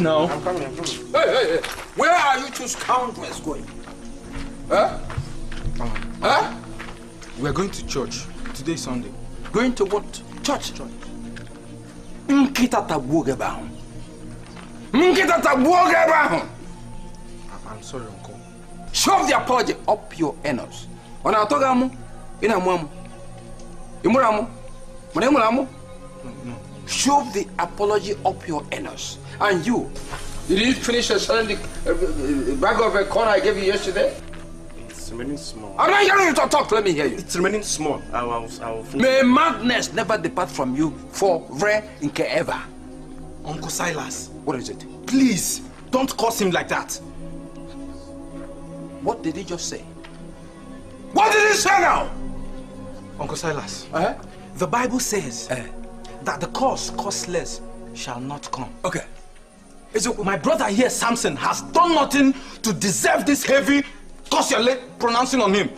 now. I'm coming, I'm coming. Hey, hey, hey. Where are you two scoundrels going? Huh? Huh? We're going to church. Today is Sunday. Going to what? Church. Church. Nkịta tagbuo gị ebe ahụ. Nkịta tagbuo gị. I'm sorry, Uncle. Shove the apology up your anus. Ọ na-atọ gị amụ? Ị na-amụ amụ? Ị mụrụ amụ? Mana ị mụrụ amụ? Shove the apology up your anus. And you, did you finish selling the uh, uh, bag of uh, corn I gave you yesterday? It's remaining small. I'm not hearing you to talk. Let me hear you. It's remaining small. I will, I will finish. May madness never depart from you forever and ever. Uncle Silas, What is it? please don't curse him like that. What did he just say? What did he say now? Uncle Silas, Uh-huh. the Bible says Uh, that the cause causeless shall not come. okay. My brother here, Samson, has done nothing to deserve this heavy curse you're pronouncing on him.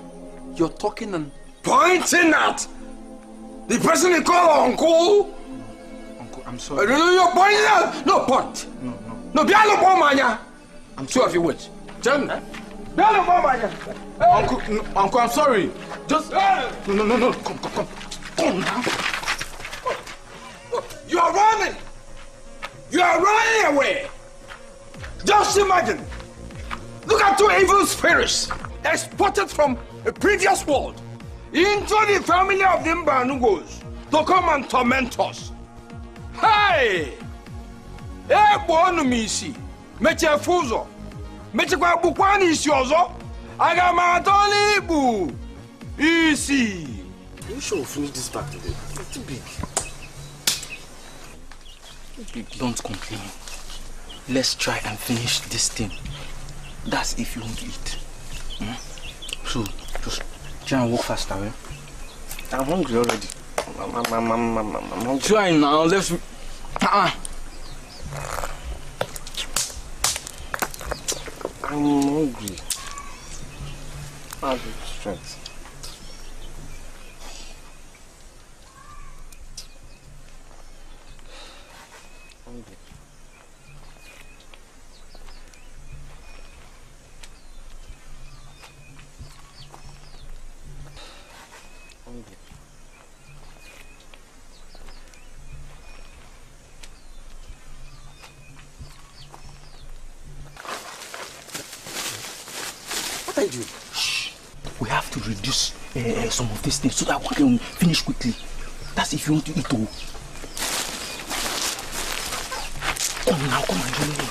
you're talking and pointing at the person you call uncle? Uncle, I'm sorry. no, no, You're pointing at no point. No, no. No, be alone, poor man. I'm sure if you wait. Tell me. Be alone, poor man. Uncle, no, Uncle, I'm sorry. Just no, no, no, no. Come, come, come, come now. You are running. You are running away. Just imagine. Look at two evil spirits exported from a previous world into the family of the Mbanugos to come and torment us. Hey! Egbo ọnụ m isi, mechefu ụzọ, mechekwa gbukwa n'isi ọzọ, aga m atọ n'igbu isi. Are you we'll finish this back today? It's too big. Don't complain. Let's try and finish this thing. That's if you want to eat. Hmm? So, just try and walk faster, eh? I'm hungry already. I'm, I'm, I'm, I'm, I'm, I'm hungry. Try now, let's... Uh-uh. I'm hungry. I have strength. Hungry. Hungry. What are you doing? We have to reduce uh, some of these things so that we can finish quickly. That's if you want to eat all. Come now, come and join me.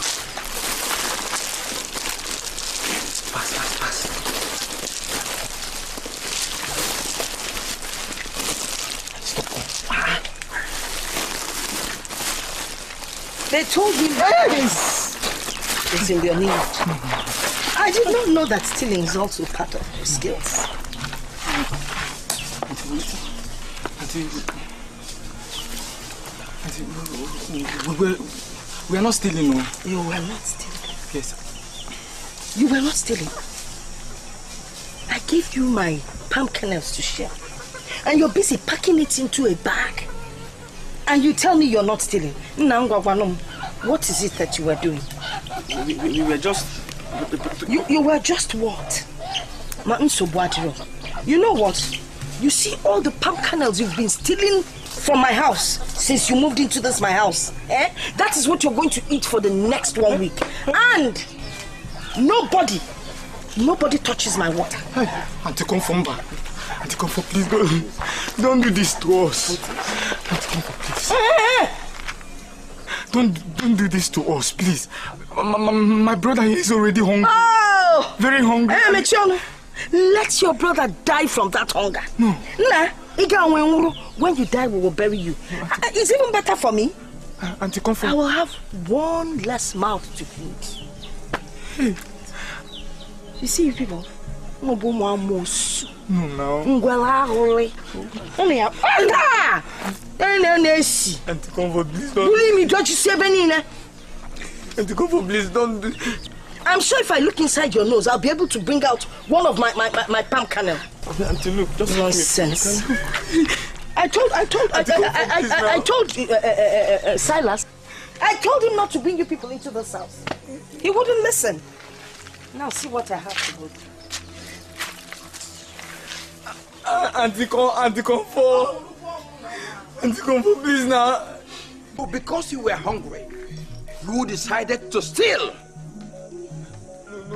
Fast, fast, fast. Stop, come. Ah, They told me this It's in their need. I did not know that stealing is also part of your skills. Auntie, Auntie, we, are not stealing, no. You were not stealing. Yes. You were not stealing. I gave you my palm kernels to share. And you're busy packing it into a bag. And you tell me you're not stealing. Nangwagwanom, what is it that you were doing? We, we, we were just. You, you were just what? Ma nsogbu adịrọ. You know what? You see all the palm kernels you've been stealing from my house since you moved into this my house. Eh? That is what you're going to eat for the next one week. And nobody, nobody touches my water. Hey, Auntie, back. Auntie, for please don't, don't do this to us. Auntie, for please. Eh, eh, Don't don't do this to us, please. My, my, my brother is already hungry. Oh! Very hungry. Eh, Mechionu, let your brother die from that hunger. No. Nah, when you die, we will bury you. Uh, It's even better for me. Uh, Auntie, come for I will have one less mouth to feed. You see, you people, no. No, ya, ọnda! Ene na-esi. Auntie, come for please don't. Bulu imi dọchisi ebe niile. Auntie, come for please don't. Do... I'm sure if I look inside your nose, I'll be able to bring out one of my, my, my, my palm kernel. Auntie, look, just Nonsense. I told, I told, I, told uh, uh, uh, Silas. I told him not to bring you people into this house. He wouldn't listen. Now see what I have to do. Uh, Auntie Con, Auntie Comfort. Auntie Comfort, please now. But because you were hungry, you decided to steal.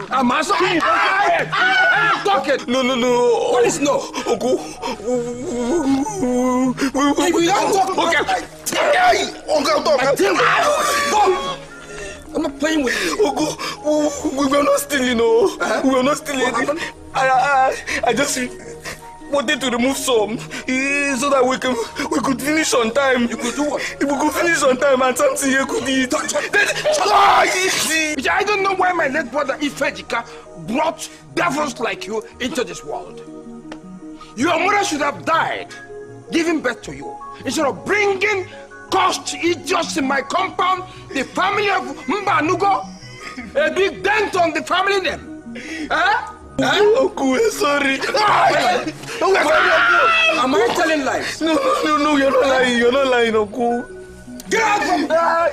I'm asking. I, I, I'm talking. No, no, no. What is no? Uncle. If you don't talk, Okay. Hey, Uncle, talk. I tell you. I'm not playing with you. Uncle, we were not stealing, no. Uh-huh. We were not stealing. I, I, I just wanted to remove some eh, so that we can we could finish on time. You could do what? We could finish on time and something here could eat. I don't know why my late brother Ifejika brought devils like you into this world. Your mother should have died giving birth to you instead of bringing cursed idiots in my compound, the family of Mbanugo, a big dent on the family name. Huh? Huh? Uncle, we're sorry. Ah, Am I telling lies? No, no, no, no, you're not lying. You're not lying, Uncle. Get out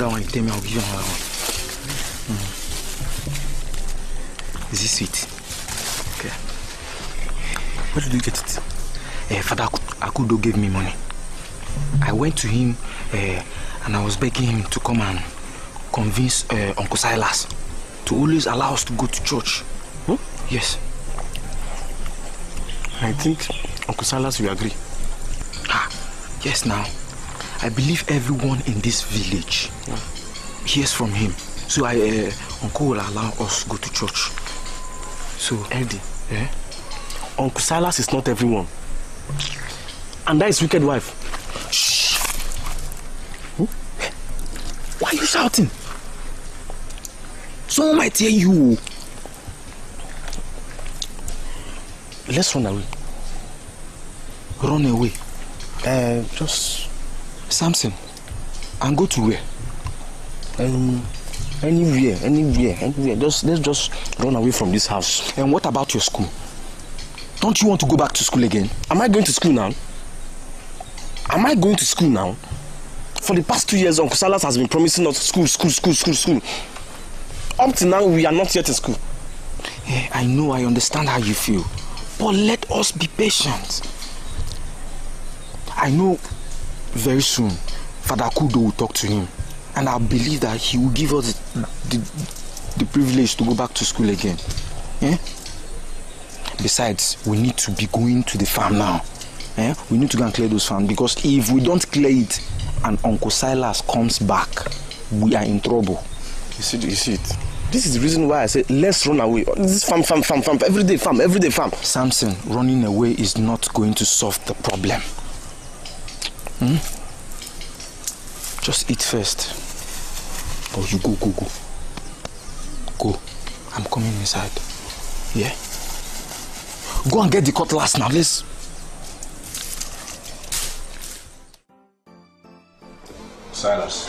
another one. Mm. Is this sweet? Okay. Where did you get it? Uh, Father Aku- Akudo gave me money. I went to him uh, and I was begging him to come and convince uh, Uncle Silas to always allow us to go to church. Hmm? Yes. I think Uncle Silas will agree. Ah, yes, now. I believe everyone in this village hears from him. So I, uh, Uncle will allow us to go to church. So, Eddy, eh? Uncle Silas is not everyone. And that is wicked wife. Shh. Why are you shouting? Someone might hear you. Let's run away. Run away. Uh, just Samson. And go to where? um, anywhere, anywhere, anywhere. Just let's just run away from this house. And what about your school? Don't you want to go back to school again? Am I going to school now? Am I going to school now? For the past two years, Uncle Silas has been promising us school, school, school, school, school. Up to now, we are not yet in school. Eh, I know, I understand how you feel. But let us be patient. I know very soon Father Kudo will talk to him. And I believe that he will give us the, the, the privilege to go back to school again. Eh? Besides, we need to be going to the farm now. Eh? We need to go and clear those farms because if we don't clear it and Uncle Silas comes back, we are in trouble. You see, you see it. This is the reason why I say let's run away. This farm, farm, farm, farm, everyday farm, everyday farm. Samson, running away is not going to solve the problem. Hmm? Just eat first. Or you go, go, go. Go. I'm coming inside. Yeah? Go and get the cutlass now. Let's. Silas,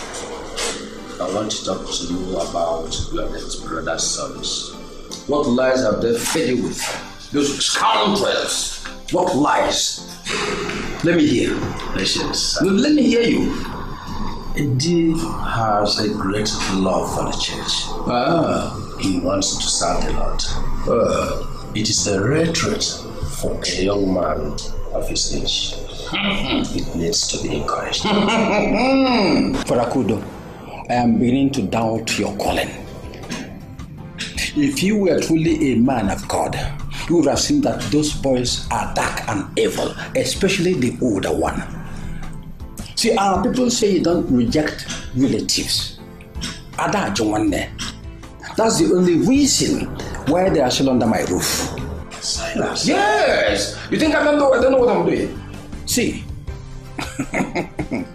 I want to talk to you about your late brother's sons. What lies have they fed you with? Those scoundrels! What lies? Let me hear. Patience. Let me hear you. Eddy has a great love for the church. Ah. He wants to serve the Lord. Ah. It is a rare trait for a young man of his age. it needs to be encouraged. For Father Akudo, I am beginning to doubt your calling. If you were truly a man of God, you would have seen that those boys are dark and evil, especially the older one. See, our people say you don't reject relatives. That's the only reason why they are still under my roof. Silas. Yes! You think I don't know, I don't know what I'm doing? See,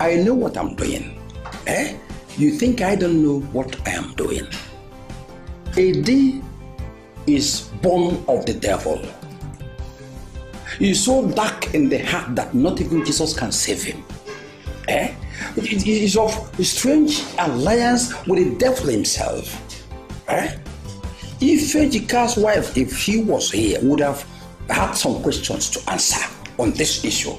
I know what I'm doing. Eh? You think I don't know what I am doing? Eddy is born of the devil. He's so dark in the heart that not even Jesus can save him. Eh? It is of a strange alliance with the devil himself. Eh? Ifejika's wife, if she was here, would have had some questions to answer on this issue.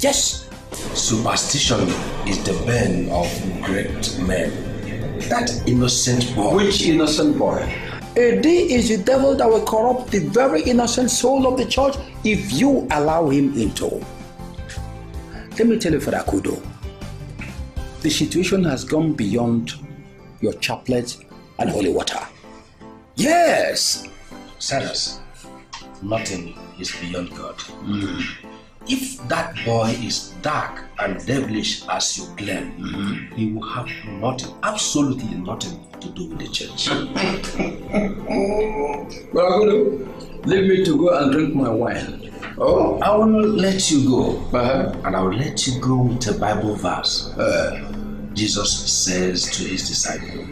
Yes. Superstition is the bane of great men. That innocent boy. Which innocent boy? Eddy is the devil that will corrupt the very innocent soul of the church if you allow him into. Let me tell you, Father Kudo, the situation has gone beyond your chaplet and holy water. Yes! Silas, nothing is beyond God. Mm. If that boy is dark and devilish as you claim, mm-hmm, he will have nothing, absolutely nothing to do with the church. Father Akudo, leave me to go and drink my wine. Oh, I will let you go. Uh-huh. And I will let you go with a Bible verse. Uh. Jesus says to his disciples,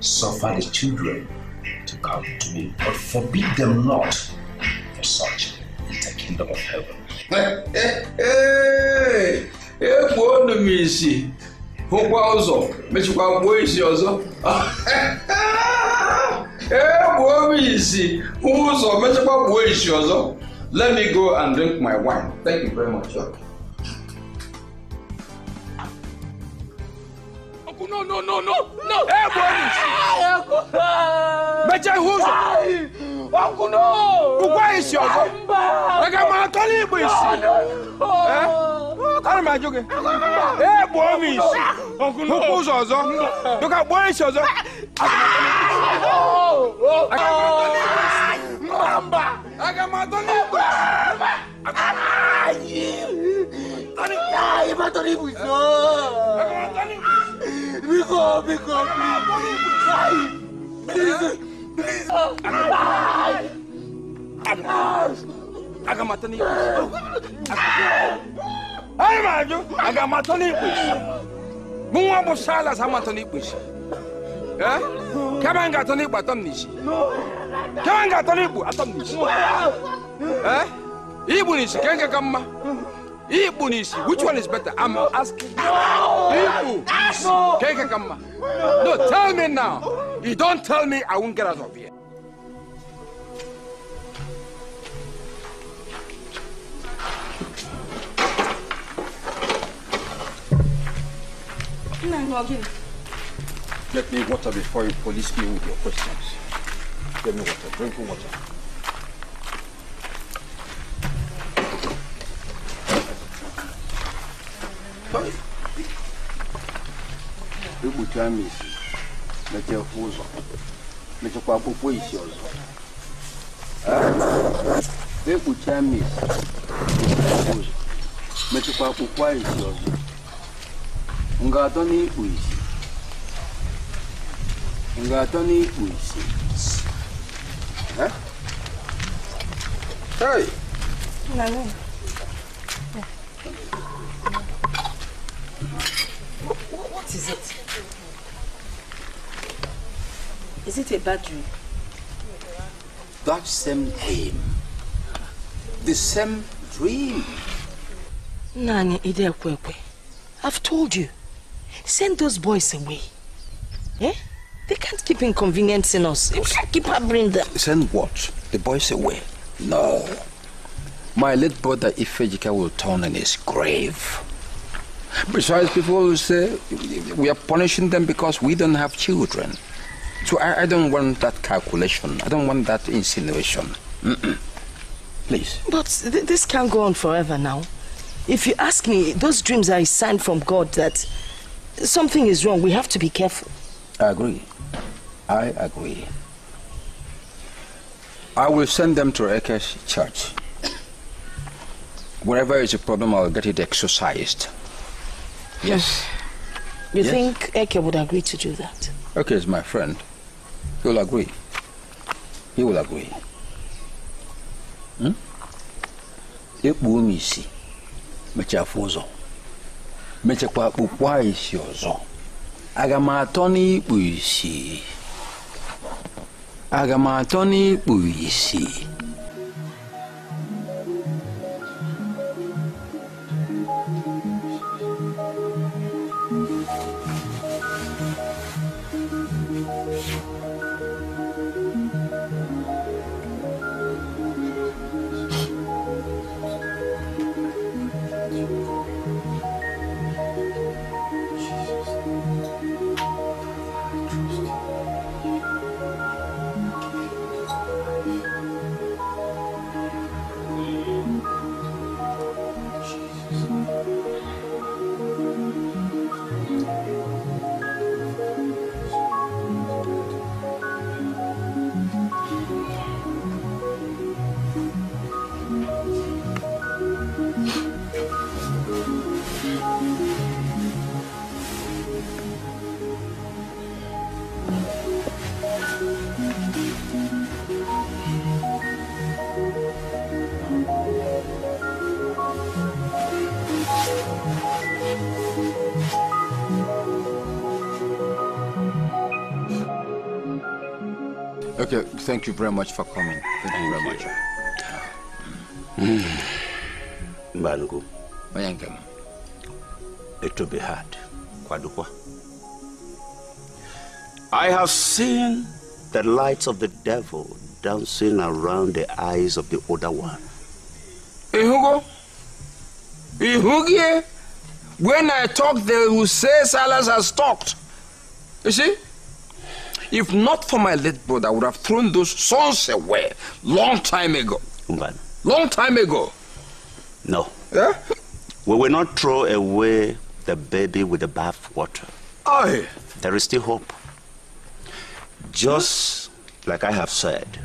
Suffer the children to come to me, but forbid them not, for such kingdom of heaven. ekpuonu m isi hụkwa ụzọ mechikwa gbuo isi ọzọ. Egbuo m isi hụ ụzọ mechikwa gbuo isi ọzọ. Let me go and drink my wine. Thank you very much Uncle, no no no no no egbuo m isi mechie hụ ụzọ gbukwaa isi ọzọ aga m atọ n'igbo isi. Eh? ana m ajụ gị. Ee gbuo m isi. Hụkwa ụzọ ọzọ. Dụka gbuo isi ọzọ. Aga m atọ n'igbo Biko, biko, please. Please. aga m atọ n'igbo isi ana m ajụ aga m atọ n'igbo isi mụ nwa bụ salas ama atọ n'igbo isi Eh? kama m ga-atọ n'igbo atọ m n'isi kama m ga-atọ n'igbo atọ m n'isi Eh? igbu n'isi ka nke ka n'isi which one is better? I'm asking. Igbu n'isi ka nke ka no tell me now. You don't tell me i won't get out of here. Get me water before you police me with your questions. Get me water. Drink water. Ekpucha m isi mechie hụ ụzọ mechekwa akpụkpọ isi ọzọ ekpucha m isi mechie hụ ụzọ mechekwa akpụkpọ isi ọzọ m ga-atọ n'ikpu isi m ga-atọ n'ikpu isi Eh? Hey! What is it? Is it a bad dream? That same dream. The same dream. Nani Idekwekwe, I've told you. Send those boys away. Eh? They can't keep inconveniencing us. You can't keep harboring them. Send what? The boys away? No. My late brother Ifejika will turn in his grave. Besides, people say we are punishing them because we don't have children. So I, I don't want that calculation. I don't want that insinuation. Please. But th- this can't go on forever now. If you ask me, those dreams are a sign from God that something is wrong. We have to be careful. I agree. I agree. I will send them to Eke's church. Wherever is a problem, I'll get it exorcised. Yes. You Yes. think Eke would agree to do that? Eke is my friend. He'll agree. He will agree. Hmm? Ekpuo m isi, mechafụ ụzọ, mechakwa kpụkwa isi ọzọ. Aga m atọ n'ikpu isi. Aga m atọ n'ikpu isi. Okay, thank you very much for coming. Thank, you very much. Mbangu, Mayangam. it will be hard. Kwadukwa. I have seen the lights of the devil dancing around the eyes of the other one. Ihugo? Ihugie? When I talk, they will say Silas has talked. You see? If not for my late brother, I would have thrown those sons away long time ago. Mban, Long time ago. no. Yeah? We will not throw away the baby with the bath water. Aye. There is still hope. Just like I have said,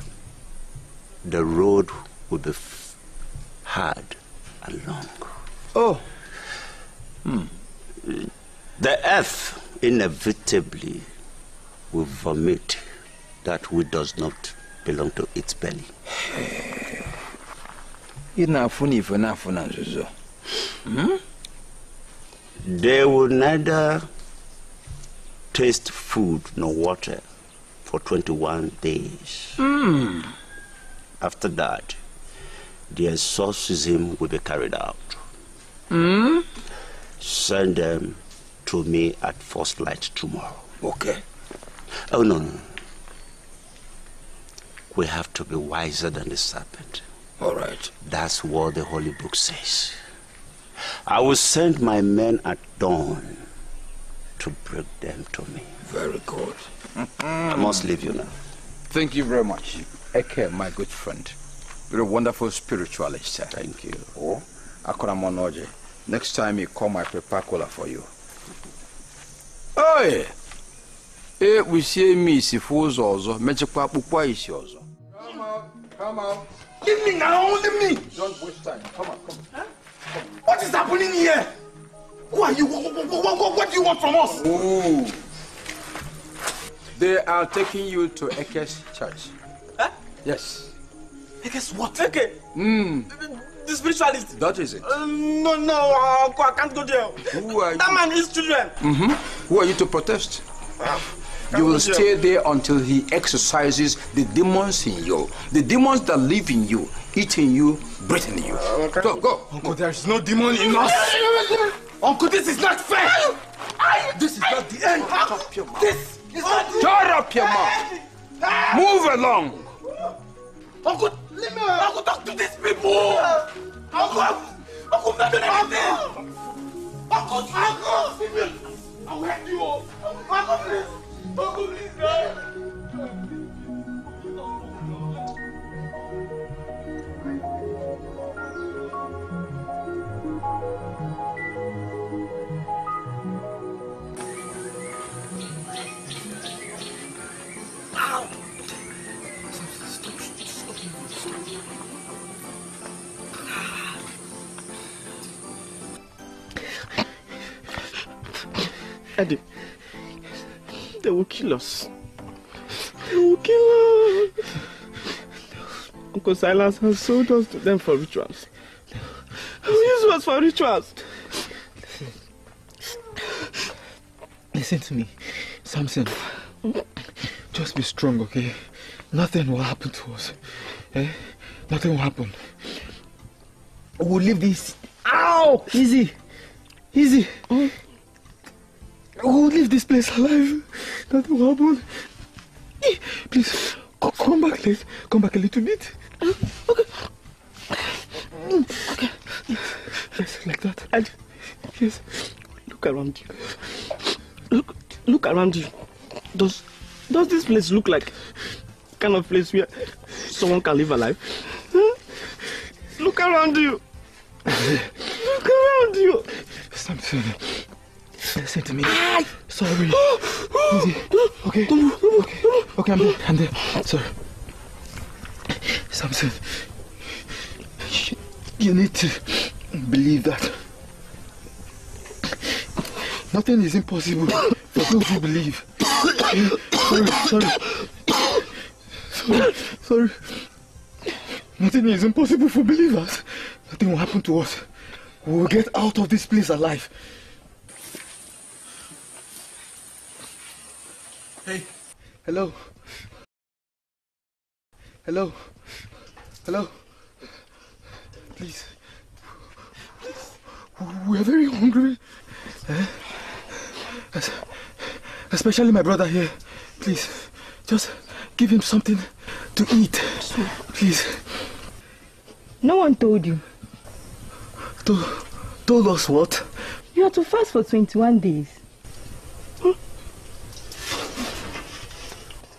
the road will be hard and long. Oh. Hmm. The earth inevitably will vomit that which does not belong to its belly. Ị na-afụ na ife na-afụ na nzuzo. Hmm? They will neither taste food nor water for 21 days. Hmm. After that, the exorcism will be carried out. Hmm? Send them to me at first light tomorrow. Okay. Oh, no, no. We have to be wiser than the serpent. All right. That's what the Holy Book says. I will send my men at dawn to bring them to me. Very good. I mm-hmm. must leave you now. Thank you very much. Eke, my good friend. You're a wonderful spiritualist. sir. Thank you. Oh, Akuramonoje. Next time you come, I prepare cola for you. Oye! E wisie mi isi fụ ụzọ ọzọ, mechekwa akpụkpọ isi ọzọ. Come out, come out. Leave me now, leave me. Don't waste time. Come on, come on. What is happening here? Who are you? What, what, what, what, what do you want from us? Ooh. They are taking you to Eke's church. Huh? Yes, Guess what? Okay. Mm. The spiritualist. that is it. Uh, no, no, uncle, I can't go there. Who are That you? man is children. Who are you to protest? Can't You will stay there until he exorcises the demons in you. The demons that live in you, eat in you, breathe in you. Go, go. Uncle, there is no demon in us. Uncle, this is not fair. This is not the end. This is not the Shut up your mouth. Move along. Uncle, leave me. Uncle, talk to these people. Uncle, Uncle, I'm not doing anything. Uncle, uncle, leave. I'll help you. Uncle, please. Eddy, they will kill us. They will kill us. Uncle Silas has sold us to them for rituals. They will use us for rituals. Listen to me, Samson. Just be strong, okay? Nothing will happen to us. Eh? Nothing will happen. We'll leave this. Ow! Easy. Easy. We'll leave this place alive. Nothing will happen. Please, co- come back late. Come back a little bit. Okay. Mm. Okay. Yes, like that. Ed, Yes. look around you. Look, look around you. Does, does this place look like kind of place where someone can live alive? Huh? Look around you. Look around you. Samson. Listen to me. Sorry. Easy. Okay. Okay. Okay, I'm there. I'm there. Sorry. Samson. You, you need to believe that nothing is impossible for those who believe. sorry, sorry. Sorry, sorry. Nothing is impossible for believers. Nothing will happen to us. We will get out of this place alive. Hey. Hello. Hello. Hello. Please. Please. We are very hungry. Eh? Especially my brother here. Please. Just give him something to eat. Please. No one told you. Told, told us what? You are to fast for 21 days. Hmm?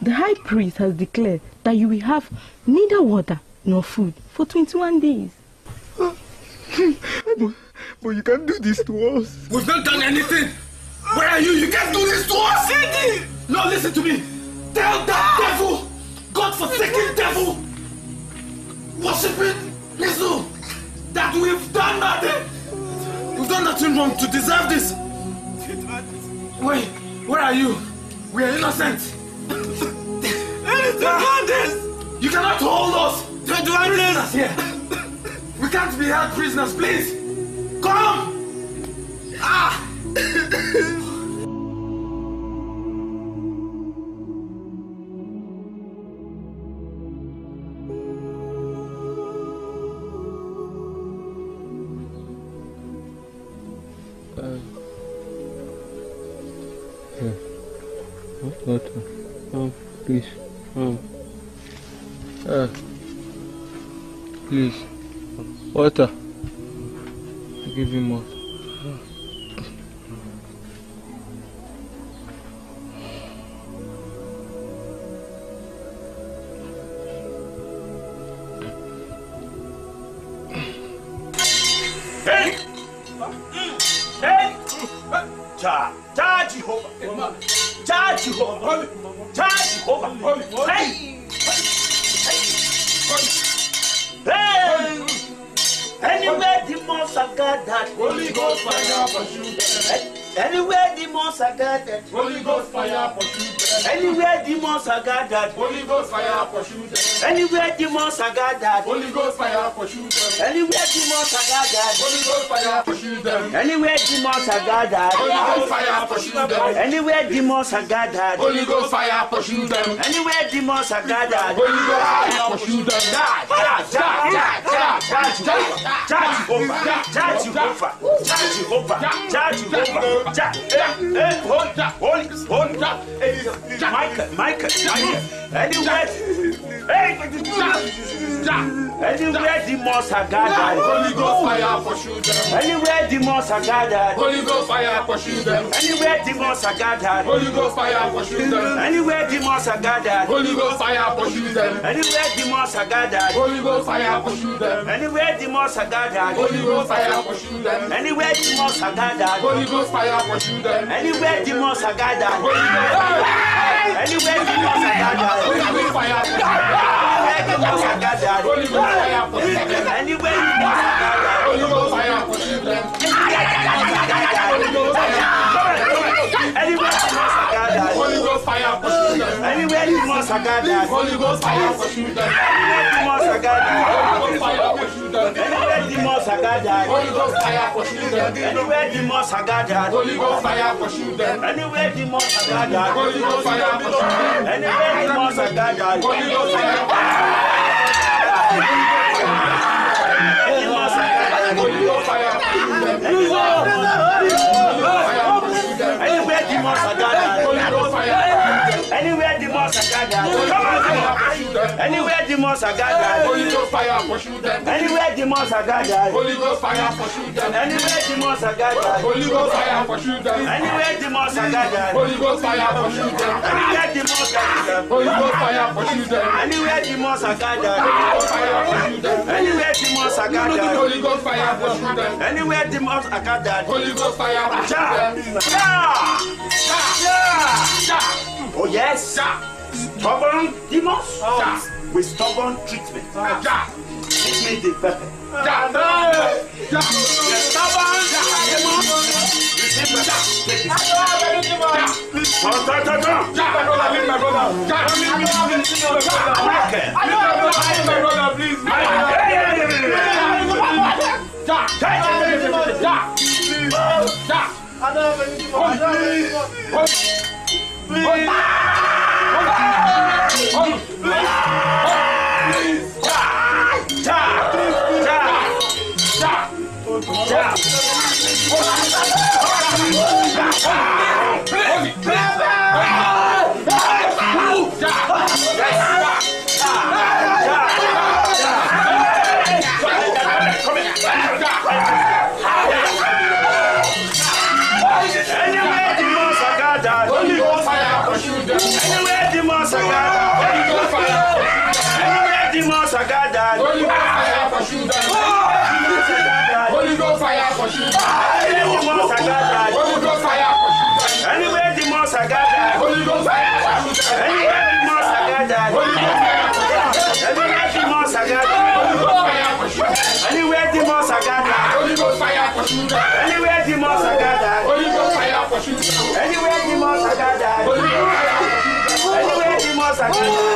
The high priest has declared that you will have neither water nor food for 21 days. but, but you can't do this to us. We've not done anything. Where are you? You can't do this to us. Eddy! No, listen to me. Tell that devil, God-forsaken devil, worshiping Nisu, that we've done nothing. We've done nothing wrong to deserve this. Wait, where are you? We are innocent. Anything done this? You cannot hold us. Twenty-one prisoners here. We can't be held prisoners, please. Come. Ah. Water. Give him water. Holy Ghost fire pursue them. Demons are gathered, Holy Ghost fire pursue them. Anywhere demons are gathered, Holy Ghost fire pursue them. Anywhere demons are gathered, Holy Ghost fire pursue them. Anywhere demons are gathered, Holy Ghost fire pursue them. Anywhere demons are gathered, Holy Ghost fire pursue them. Anywhere demons are gathered, Holy Ghost fire pursue them. Die, die, die, die, die, die, die. Jah Jehovah, Jah Jehovah, Jah Jehovah, Jah Jehovah, eh, eh, hold, hold, hold, eh, Michael, Michael, Anywhere, hey, Jah, Jah, Anywhere demons are gathered. Holy Ghost fire pursue them. Anywhere demons are gathered. Holy Ghost fire pursue them. Anywhere demons are gathered. Holy Ghost fire pursue them. Anywhere demons are gathered. Holy Ghost fire pursue them. Anywhere demons are gathered. Holy Ghost fire pursue them. Anywhere demons are gathered. Holy Ghost fire pursue them. Anywhere demons are gathered. Holy Ghost fire pursue them. Anywhere demons are gathered. Holy Ghost fire. Anywhere demons are gathered. Holy Ghost fire pursue them. Anywhere demons are fire pursue them. Anywhere demons are gathered. Holy Ghost fire pursue them. Anywhere demons are gathered. Holy Ghost fire pursue them. Anywhere demons are gathered. Holy Ghost fire pursue them. Anywhere demons are gathered. Holy Ghost fire pursue them. Anywhere demons are gathered. Holy Ghost fire pursue them. Anywhere. Demons are gathered. Holy Ghost fire pursue them. Anywhere demons are gathered. Anywhere demons are gathered. Holy Ghost fire pursue them. Anywhere demons are gathered. Holy Ghost fire pursue them. Anywhere demons are gathered. Holy Ghost fire pursue them. Anywhere demons are gathered. Holy Ghost fire pursue them. Anywhere demons are gathered. Holy Ghost fire pursue them. Anywhere demons are gathered. Ghost fire pursue them. Anywhere demons are gathered. Holy Ghost fire pursue them. Anywhere demons are gathered. Holy Ghost fire pursue them. Ja! Ja! Oh yes. Stubborn demons with stubborn treatment. Give me the pepper. Ja! The stubborn demons receive pepper. Take it. Michael. Leave my brother, please. Shoot them. Anywhere demons are gathered. Holy Ghost fire Anywhere demons are gathered. Holy Ghost fire pursue them. Holy Ghost fire pursue them. Anywhere demons are gathered. Holy Ghost fire pursue them. Anywhere demons are gathered. Holy Ghost fire pursue them. Anywhere demons are gathered. Holy Ghost fire pursue them. Anywhere demons are gathered. Holy Ghost fire pursue them. Anywhere demons are gathered. Holy Ghost fire pursue them. Anywhere demons are gathered. Holy Ghost fire pursue them. Anywhere demons are gathered. Anywhere demons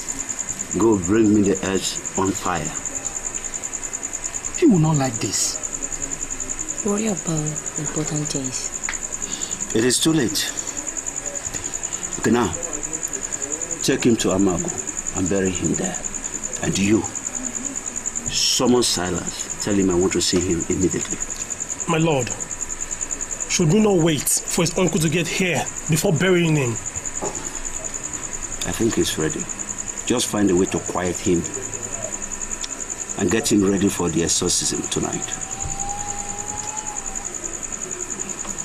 Go bring me the earth on fire. He will not like this. Worry about important things. It is too late. Okay, now, take him to Amago and bury him there. And you, summon Silas. Tell him I want to see him immediately. My lord, should we not wait for his uncle to get here before burying him? I think he's ready. Just find a way to quiet him and get him ready for the exorcism tonight.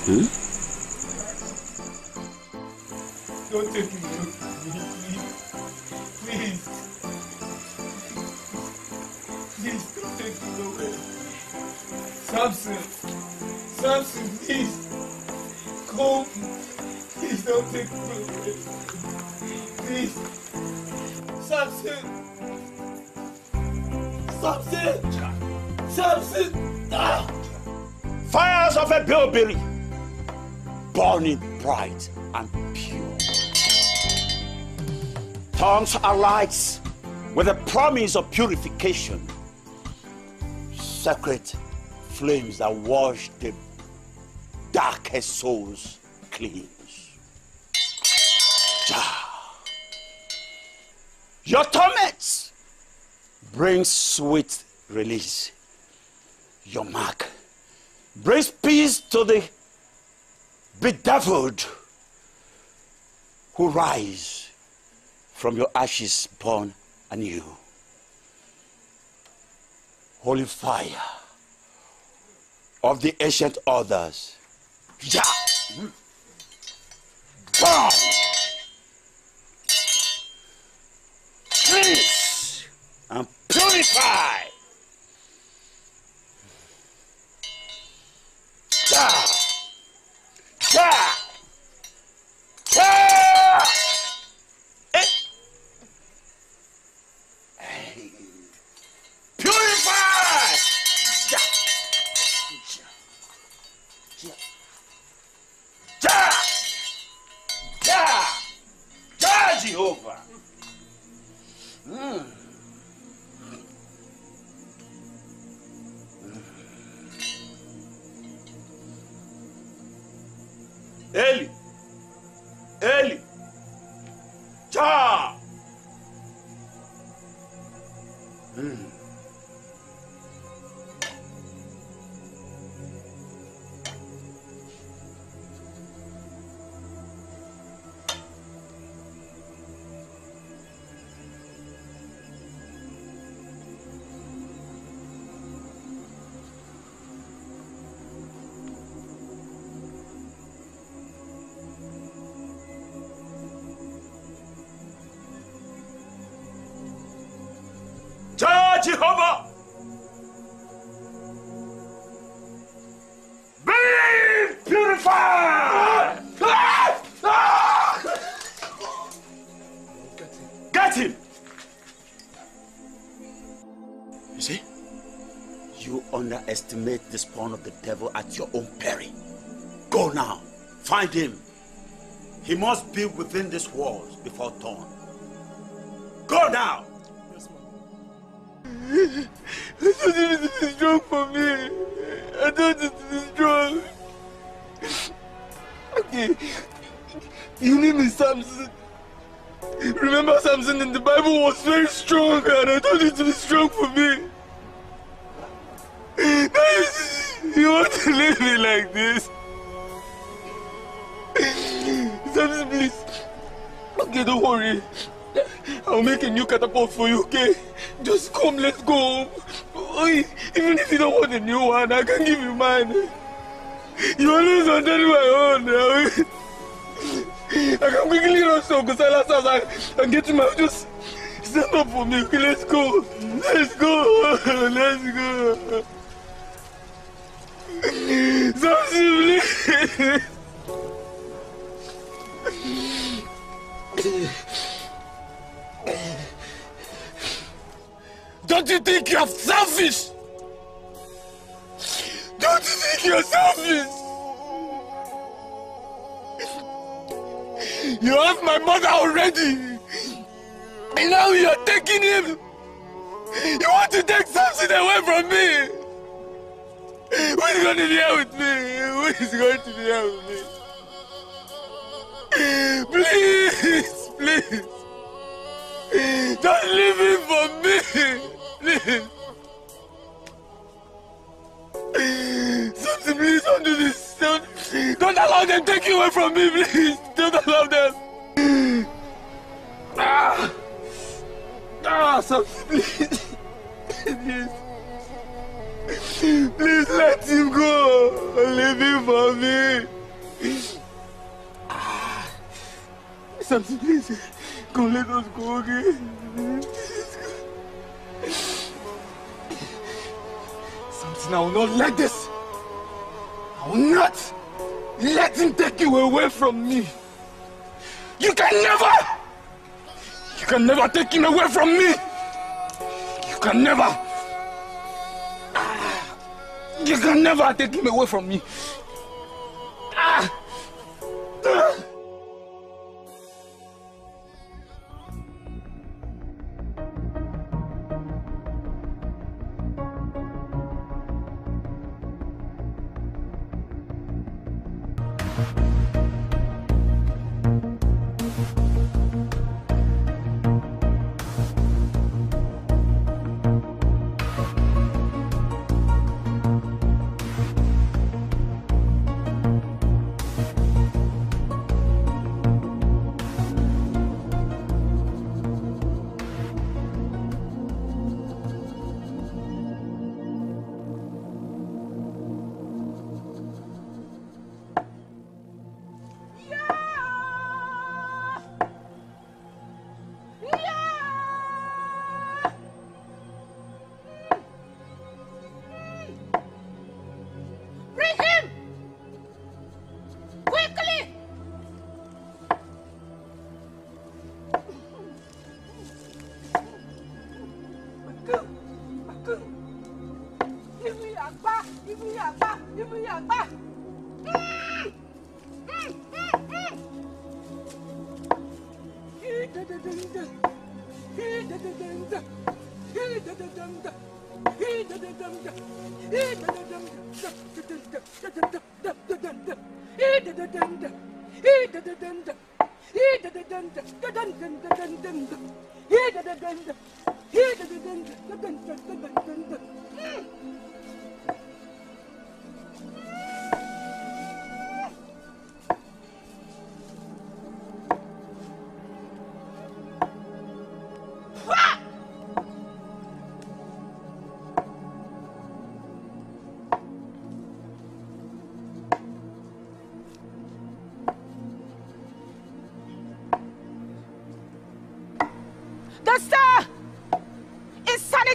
Hmm? Don't take me, please. Please. Don't take him away. Samson. Samson, please. Come. Please don't take him away. Please. Samson. Samson. Samson. Ah. Fires of a bilberry, burning bright and pure. Tongues are lights with a promise of purification. Sacred flames that wash the darkest souls clean. Jah. Your torments bring sweet release. Your mark brings peace to the bedeviled who rise from your ashes born anew. Holy fire of the ancient orders. Ja! Mm. Burn! Cleanse and purify! Ja! Ja! Underestimate the spawn of the devil at your own peril. Go now. Find him. He must be within these walls before dawn. Go now! I thought it was strong for me. I thought it was strong. Okay. You name is Samson. Remember Samson in the Bible was very strong and I thought it was strong for me. Leave me like this? Samson, please. Okay, don't worry. I'll make a new catapult for you, okay? Just come, let's go. Even if you don't want a new one, I can give you mine. You always wanted my own. Eh? I can quickly run to Silas' house and, get out. Just stand up for me, okay? Let's go. Let's go. Let's go. Something, please. Don't you think you're selfish? Don't you think you're selfish? You have my mother already. And now you're taking him. You want to take something away from me. Who is going to be here with me? Who is going to be here with me? Please, please. Don't leave him for me. Please. Samson, please don't do this. Don't, don't allow them take you away from me, please. Don't allow them. Ah, ah, Samson, please. Please. Please let him go. Leave him for me. Samson, please. Come, let us go, okay? Samson, I will not let this. I will not let him take you away from me. You can never. You can never take him away from me. You can never. You can never take him away from me.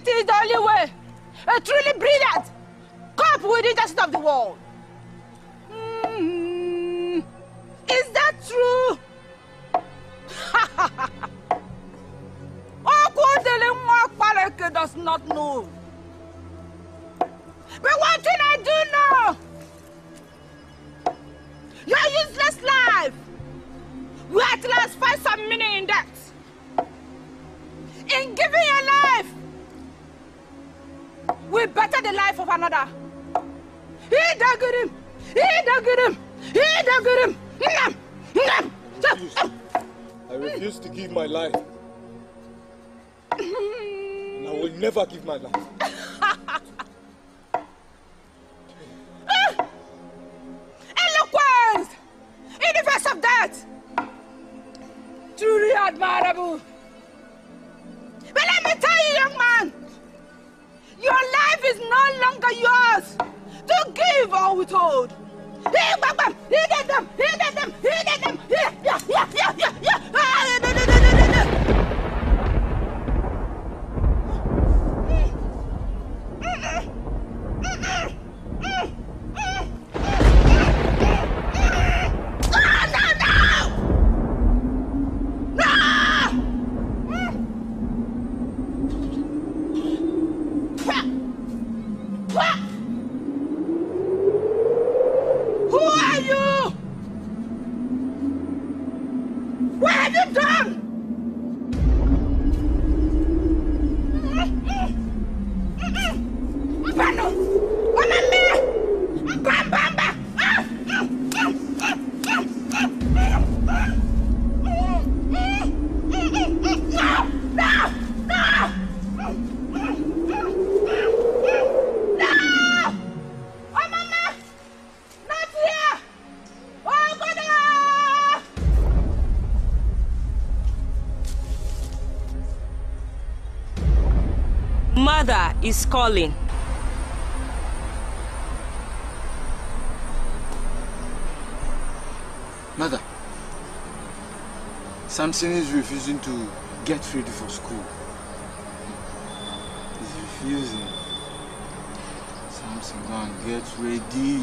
Insanity is the only way! A truly brilliant cope with the injustice of the world! Never give is calling. Mother, Samson is refusing to get ready for school. He's refusing. Samson, go and get ready.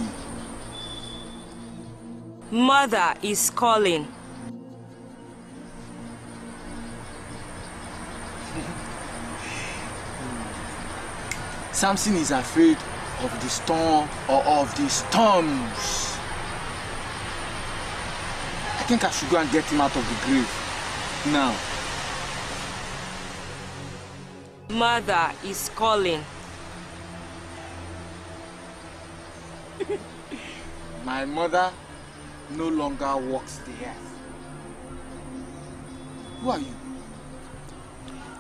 Mother is calling. Samson is afraid of the storm or of the storms. I think I should go and get him out of the grave now. Mother is calling. My mother no longer walks the earth. Who are you?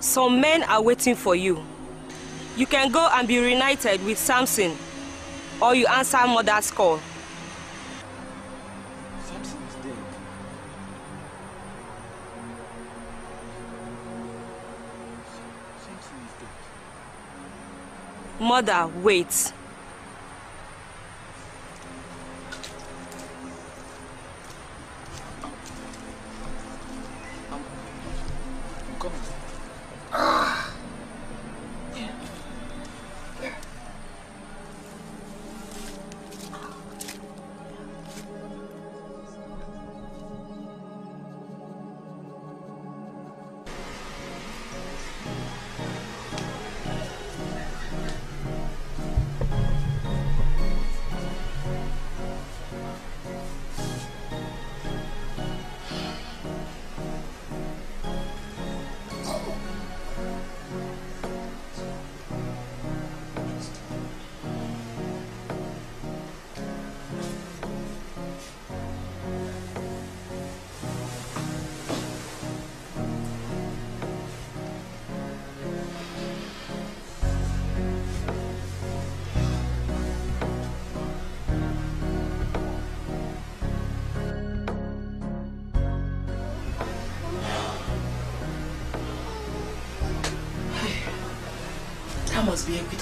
Some men are waiting for you. You can go and be reunited with Samson, or you answer mother's call. Samson is dead. Samson is dead. Mother, wait.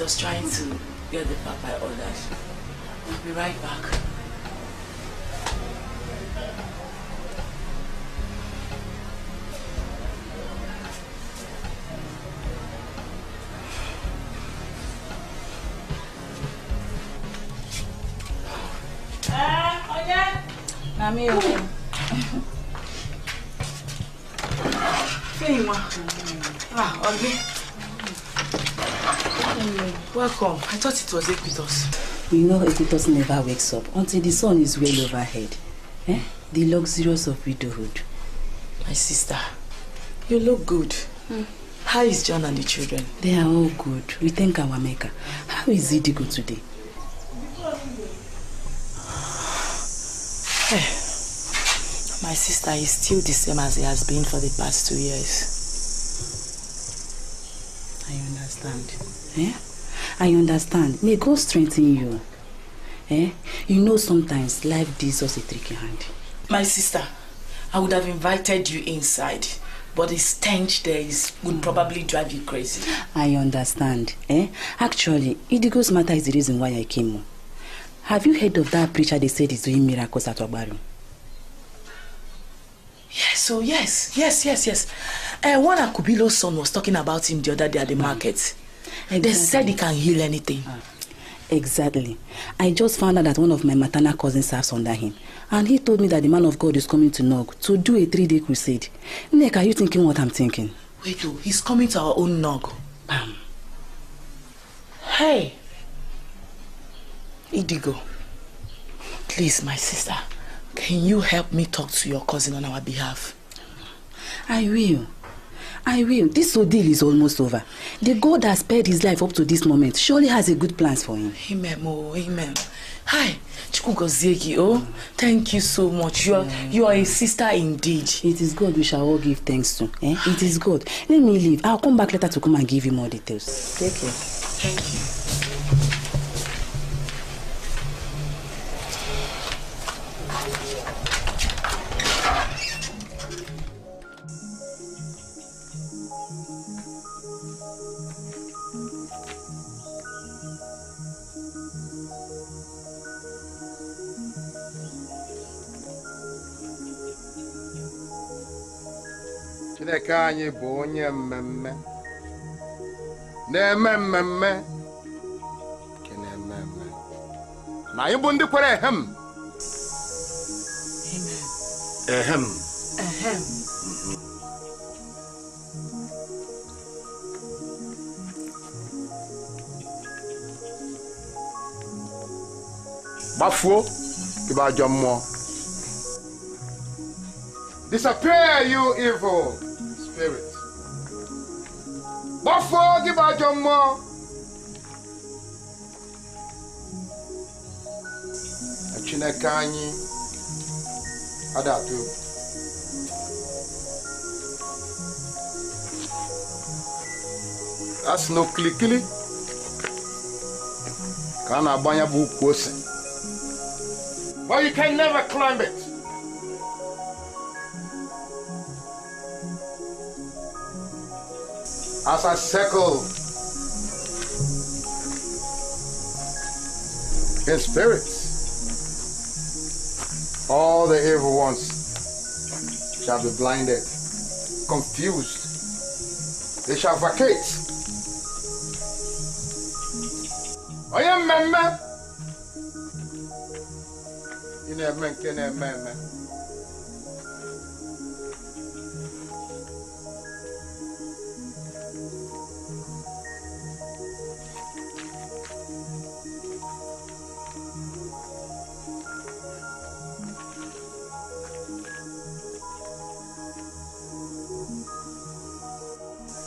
Equitos trying to get the papa orders. We'll be right back. I thought it was Equitos. You know Equitos never wakes up until the sun is well overhead. Eh? The luxurious of widowhood. My sister, you look good. How is John and the children? They are all good. We thank our maker. How is Idigo today? Eh, My sister is still the same as he has been for the past two years. I understand. Eh? I understand. May God strengthen you. Eh? You know sometimes life deals us a tricky hand. My sister, I would have invited you inside, but the stench there is would probably drive you crazy. I understand. Eh? Actually, Idigo's matter is the reason why I came. Have you heard of that preacher they said is doing miracles at Obaru? Yes, so yes, yes, yes, yes. Uh, one Akubilo's son was talking about him the other day at the market. They said he can heal anything. Ah, exactly. I just found out that one of my maternal cousins serves under him. And he told me that the man of God is coming to Nog to do a three-day crusade. Nick, are you thinking what I'm thinking? Wait, oh, he's coming to our own nog. Bam. Hey, Idigo, please, my sister, can you help me talk to your cousin on our behalf? I will. I will. This ordeal is almost over. The God that spared his life up to this moment surely has a good plans for him. Amen, oh, amen. Hi, Chukwugoziegi, oh, thank you so much. You are, you are a sister indeed. It is God we shall all give thanks to. Eh? It is God. Let me leave. I'll come back later to come and give you more details. Take care. Thank you. Chineke anyị bụ onye mmemme. Na-eme mmemme. Nke na-eme mme na anyị bụ ndị kwere ehem. Ehem. Ahem. gbafuo gị bụ ajọ mmụọ. Disappear you evil spirit. Ajọ mmụọ na chineke anyị ada atụ egwu a sị na okilikili ka a na-agbanye bụ ukwu but you can never climb it as I circle in spirits, all the evil ones shall be blinded, confused. They shall vacate. Onye mmemme ị na-eme nke na-eme eme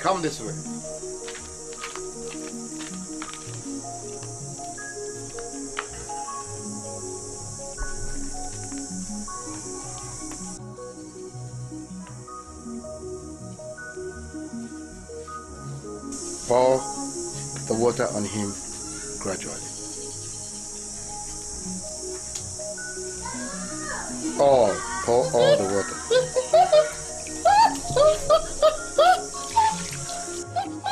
Come this way. Pour the water on him gradually. All, pour all the water.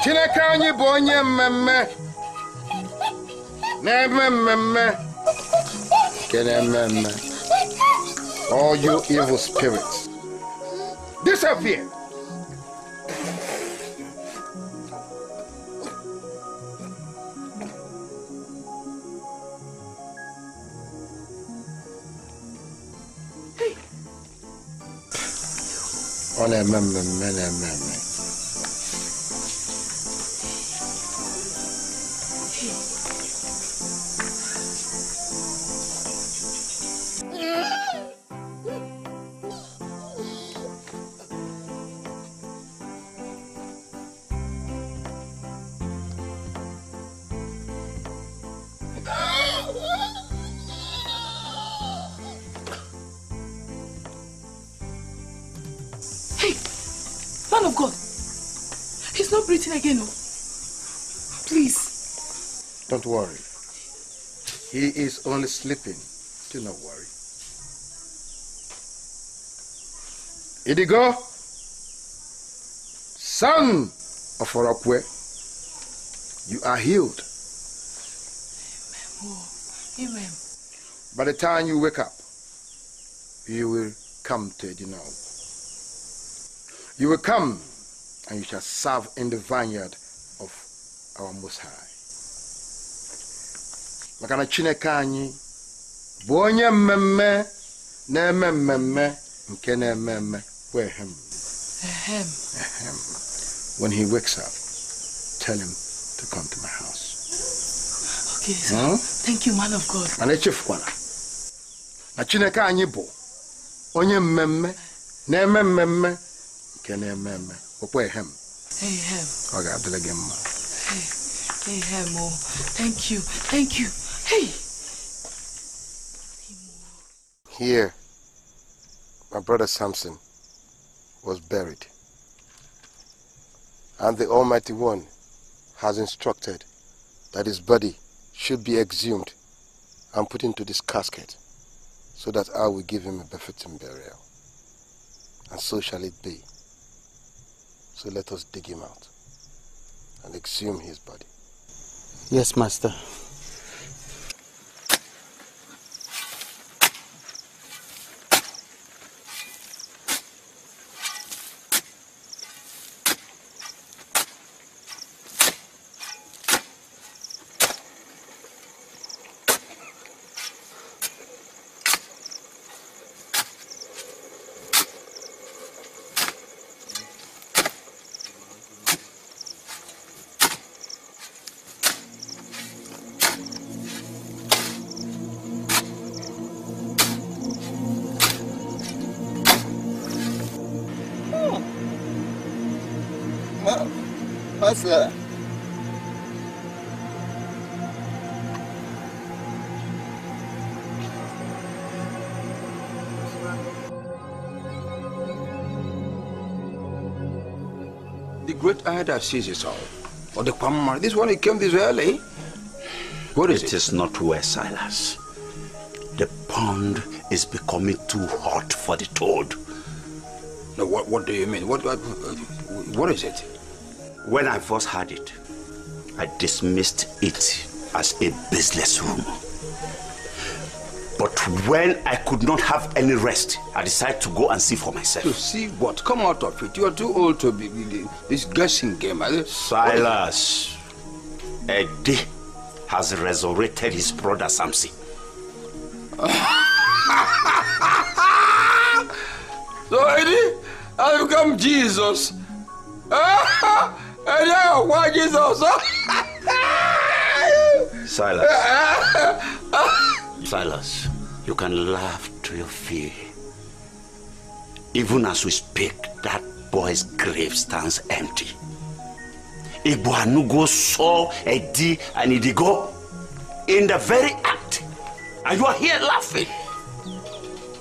Chineke anyị bụ onye mmemme na-eme mmemme. All you evil spirits, disappear. Ọ na-eme. Again. Please. Don't worry. He is only sleeping. Do not worry. Idigo, son of Orokwe, you are healed. Oh, amen. By the time you wake up, you will come to Edino. You will come and you shall serve in the vineyard of our Most High. maka na Chineke anyị bụ onye mmemme na-eme mmemme nke na-eme eme ehem. When he wakes up, tell him to come to my house. Okay, sir. Hmm? Thank you, man of God. mana echefukwala na Chineke anyị bụ onye mmemme na-eme mmemme nke na-eme eme okwe ehem Ahem. ọ ga-adịrị gị mma Ahem. Oh, thank you. Thank you. Hey. Here, my brother Samson was buried. And the Almighty One has instructed that his body should be exhumed and put into this casket so that I will give him a befitting burial. And so shall it be. So let us dig him out and exhume his body. Yes, Master. Master. Eye that sees it all. Or the Kwamma. This one, he came this early. Eh? What is it? It is not well, Silas. The pond is becoming too hot for the toad. No, what, what do you mean? What, what, what is it? When I first heard it, I dismissed it as a business room. But when I could not have any rest, I decided to go and see for myself. To see what? Come out of it. You are too old to be- this guessing game. Silas, Eddy has resurrected his brother Samson. so, Eddy, I become Jesus. Eddy, why Jesus? Silas. Silas, you can laugh to your fear. Even as we speak, that boy's grave stands empty. Igboanugo saw Eddy and Idigo in the very act. And you are here laughing.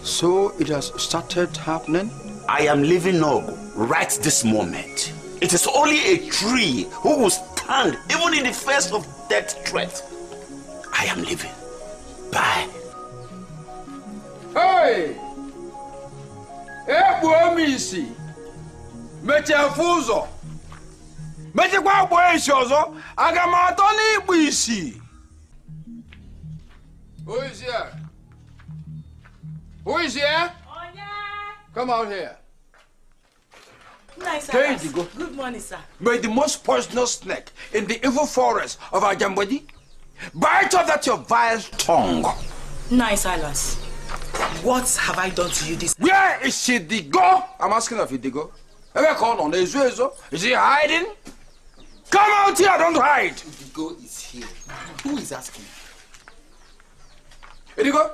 So it has started happening? I am leaving Nogo right this moment. It is only a tree who will stand even in the face of death threat. I am leaving. Bye. Hey! Egbuo m isi mechefu ụzọ mechekwa agbuo isi ọzọ aga m atọ n'ịkpụ isi Who is here? Who is here? Come out here. Nice, Hey, Silas. Digo. Good morning, sir. May the most poisonous snake in the evil forest of Ajambodi bite off that your vile tongue. Nice, Silas. What have I done to you this Where is Idigo? I'm asking of Idigo. Ebe ka ọ nọ n'ezo ezo? Is he hiding? Come out here, don't hide. Idigo is here. Who is asking? Idigo?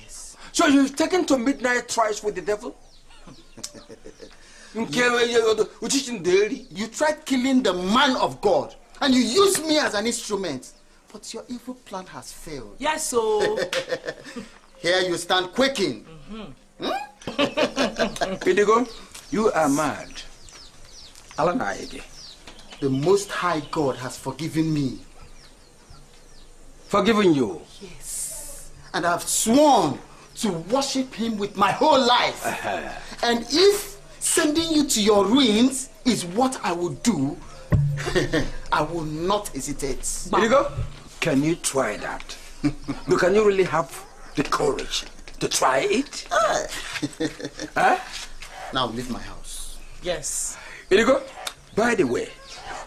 Yes. So you've taken to midnight thrice with the devil? You tried killing the man of God and you used me as an instrument. But your evil plan has failed. Yes, so. Here you stand quaking. Hmm. Idigo, you are mad. Alanaide. The Most High God has forgiven me. Forgiven you? Yes. And I've sworn to worship Him with my whole life. Uh-huh. And if sending you to your ruins is what I will do, I will not hesitate. Here you go. can you try that? but can you really have the courage to try it? Uh. huh? Now leave my house. Yes. Idigo, by the way,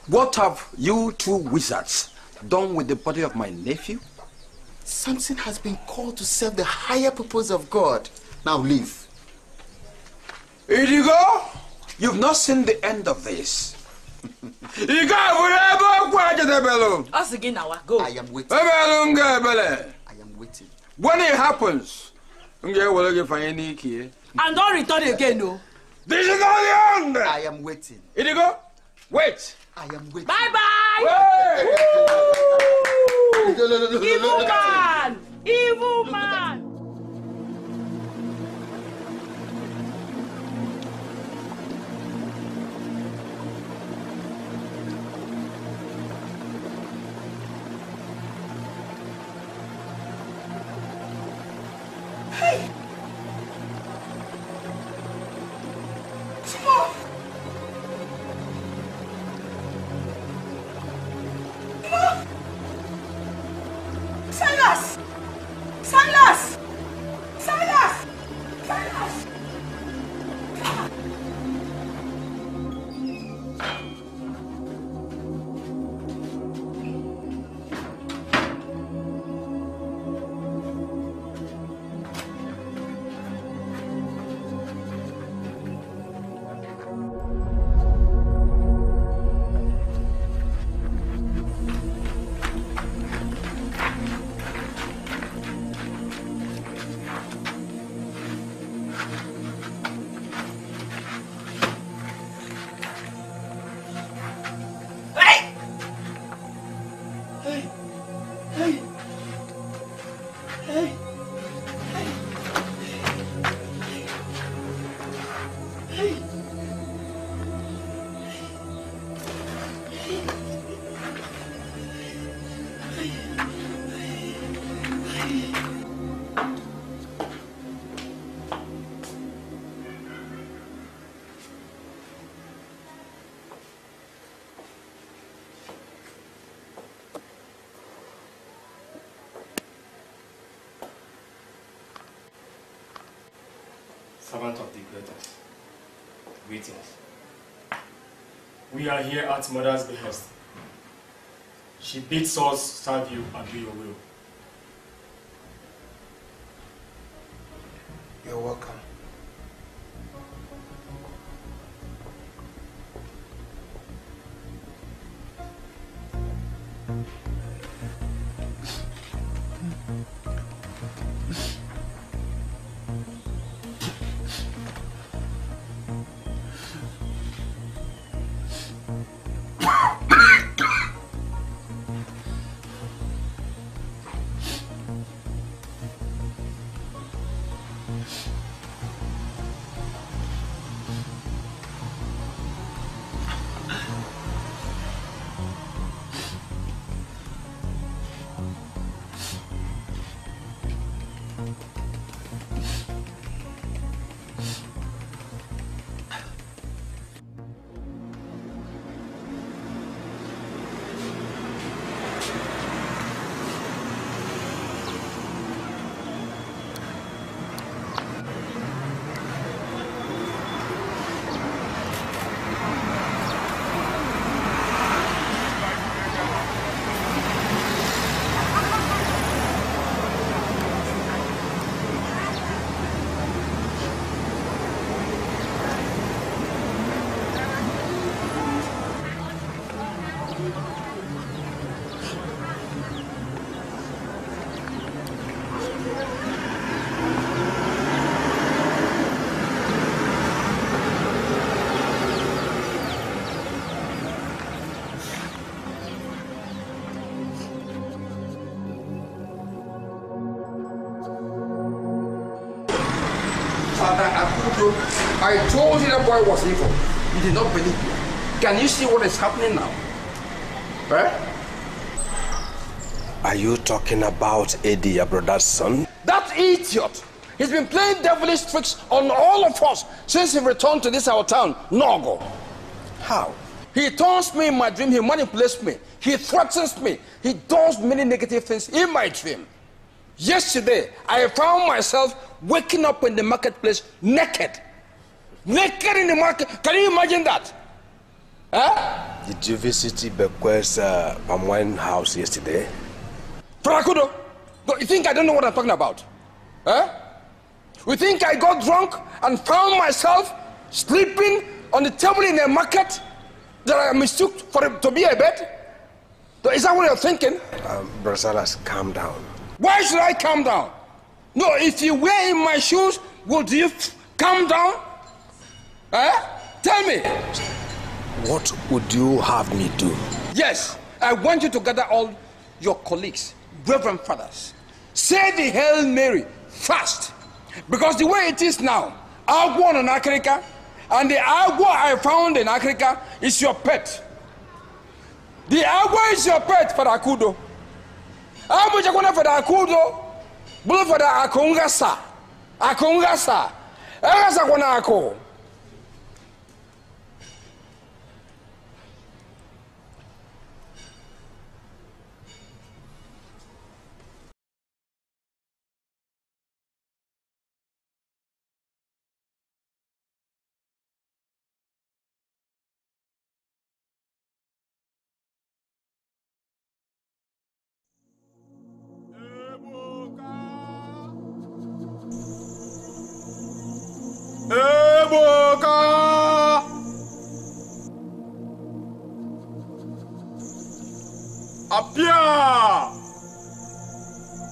what have you two wizards done with the body of my nephew? Samson has been called to serve the higher purpose of God. Now leave. Idigo, you've not seen the end of this. Ị ga-abụrụ ebe okwu a jedebelụ. Us again now, go. I am waiting. Ebelụ m ga-ebele. I am waiting. When it happens, m ga-ewere gị fanye n'ike. And don't return again, no. This is not the end. I am waiting. Idigo, wait. I am waiting. Bye bye. Evil man. Evil man. Servant of the greatest. Greetings. We are here at Mother's behest. She bids us serve you and do your will. I told you that boy was evil. You did not believe me. Can you see what is happening now? Eh? Are you talking about Eddy, your brother's son? That idiot! He's been playing devilish tricks on all of us since he returned to this our town, Nogo. How? He taunts me in my dream, he manipulates me, he threatens me, he does many negative things in my dream. Yesterday, I found myself waking up in the marketplace naked. Naked in the market. Can you imagine that? Huh? Did you visit Ibekwe's uh, palm wine house yesterday? Frakudo, you think I don't know what I'm talking about? Huh? You think I got drunk and found myself sleeping on the table in a market that I mistook for it to be a bed? Is that what you're thinking? Um, Brasalas, calm down. Why should I calm down? No, if you were in my shoes, would you calm down? Eh? Tell me. What would you have me do? Yes, I want you to gather all your colleagues, reverend fathers. Say the Hail Mary fast. Because the way it is now, Agua in Africa, and the agua I found in Africa is your pet. The agua is your pet, Father Akudo. Abu chakuna Father Akudo, bulu Father Akungasa. Akungasa. Egasa kuna ako.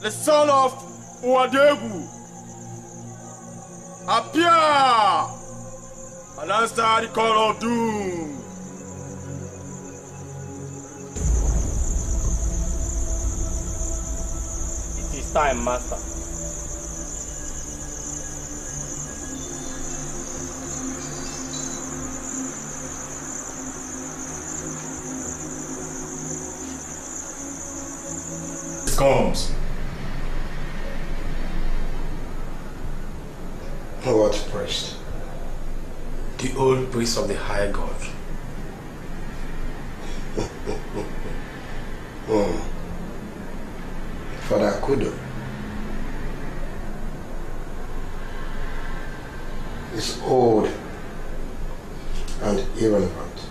The son of Uadegu. Appear! And answer the call of doom. It is time, Master. Comes. What priest? The old priest of the high god. Hmm. Father Akudo. is old and irrelevant.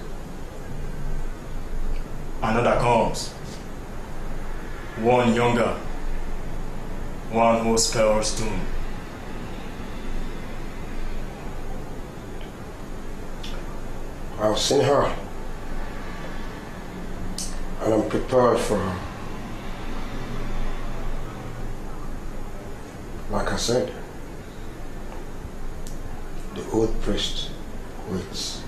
Another comes. One younger. One who spells doom. I've her. And I'm prepared for her. Like I said, the old priest waits.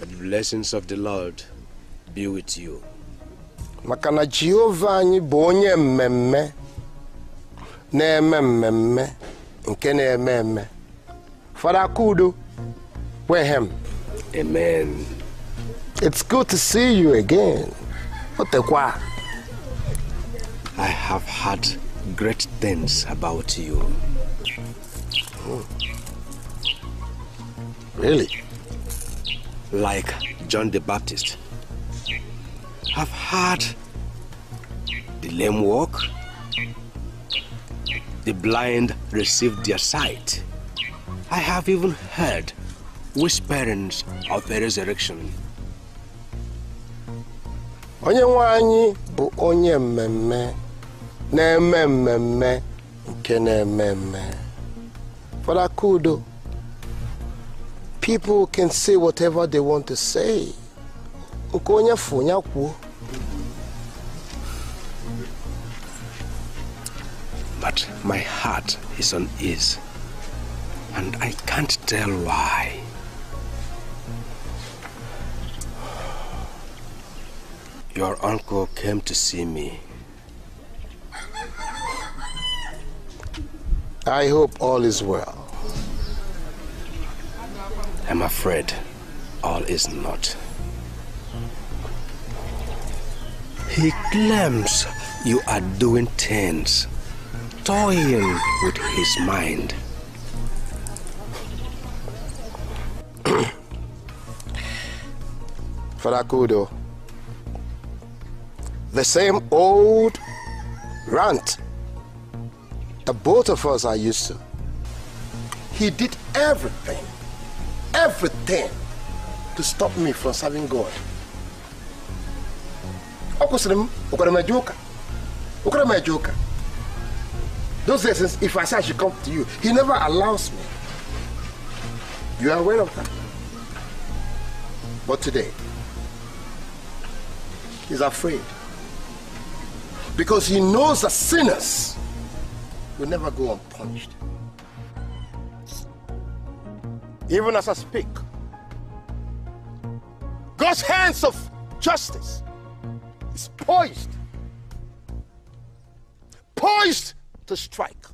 The blessings of the Lord be with you. Maka na jehova anyị bụ onye mmemme na-eme mmemme nke na-eme eme fada kudo wehem amen it's good to see you again otekwa I have heard great things about you. Hmm. Really? Like John the Baptist. I've heard lame walk, the blind receive their sight. I have even heard whisperings of a resurrection. onye nwe bụ onye mmemme na-eme mmemme nke na-eme eme fada kudo people can say whatever they want to say nke onye fụ ya is on ease, and I can't tell why. Your uncle came to see me. I hope all is well. I'm afraid all is not. He claims you are doing things, toying with his mind. Fada Kudo, the same old rant that both of us are used to. He did everything, everything to stop me from serving God. Ọ kwụsịrị m, ụka. Ụkwara m eje. Those days, if I say I should come to you, he never allows me. You are aware of that. But today, he's afraid. Because he knows that sinners will never go unpunished. Even as I speak, God's hands of justice is poised, poised to strike.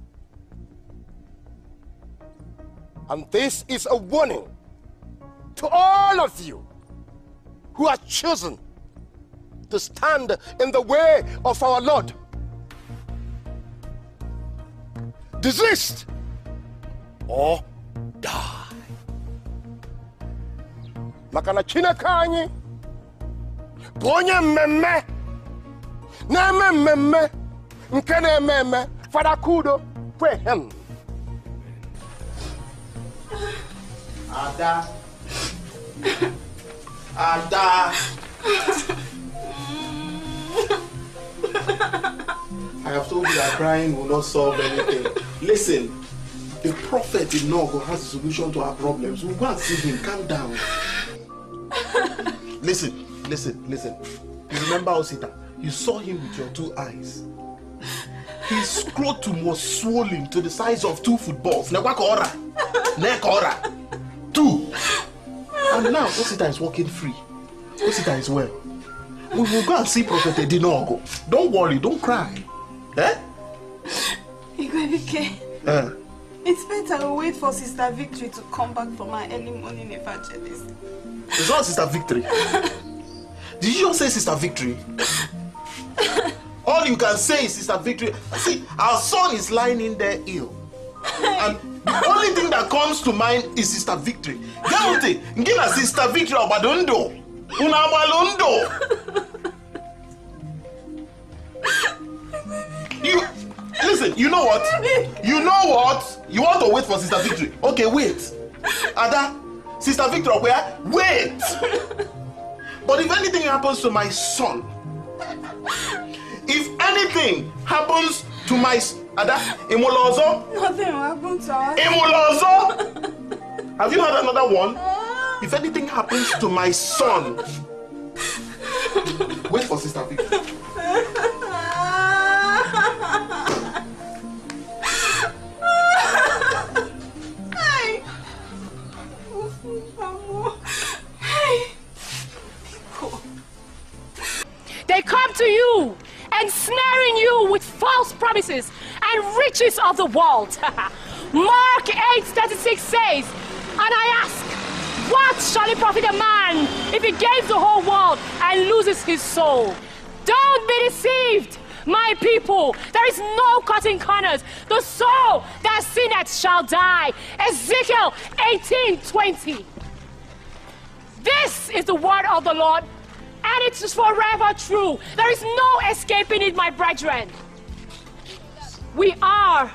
And this is a warning to all of you who are chosen to stand in the way of our Lord. Desist or die. maka na chineke anyị bụ onye mmemme na-eme mmemme nke na-eme eme fada kudo pray him. Ada. Ada. I have told you that crying will not solve anything. Listen, the prophet in Nogo has a solution to our problems. We'll go and see him. Calm down. listen, listen, listen. You remember Osita? You saw him with your two eyes. His scrotum was swollen to the size of two footballs. Nekwakora. Nekora. Two. And now Osita is walking free. Osita is well. We will go and see Prophet Edinogo. Don't worry, don't cry. Eh? Igwebike, Uh, it's better we wait for Sister Victory to come back from her early morning evangelist. it's not Sister Victory. Did you just say Sister Victory? All you can say is Sister Victory. See, our son is lying in there ill. And the only thing that comes to mind is Sister Victory. Get Give na Sister Victory Obadondo. Una Abalondo. You listen, you know what? You know what? You want to wait for Sister Victory. Okay, wait. Ada, Sister Victory, where? Wait! But if anything happens to my son, if anything happens to my s- Ada, Imolozo, Nothing will happen to us. Imolozo. Have you had another one? Ah. If anything happens to my son, wait for Sister Victory. Hey. Hey. They come to you, ensnaring you with false promises and riches of the world. Mark 8:36 says, And I ask, what shall it profit a man if he gains the whole world and loses his soul? Don't be deceived, my people. There is no cutting corners. The soul that sinneth shall die. Ezekiel 18:20. This is the word of the Lord, and it is forever true. There is no escaping it, my brethren. We are.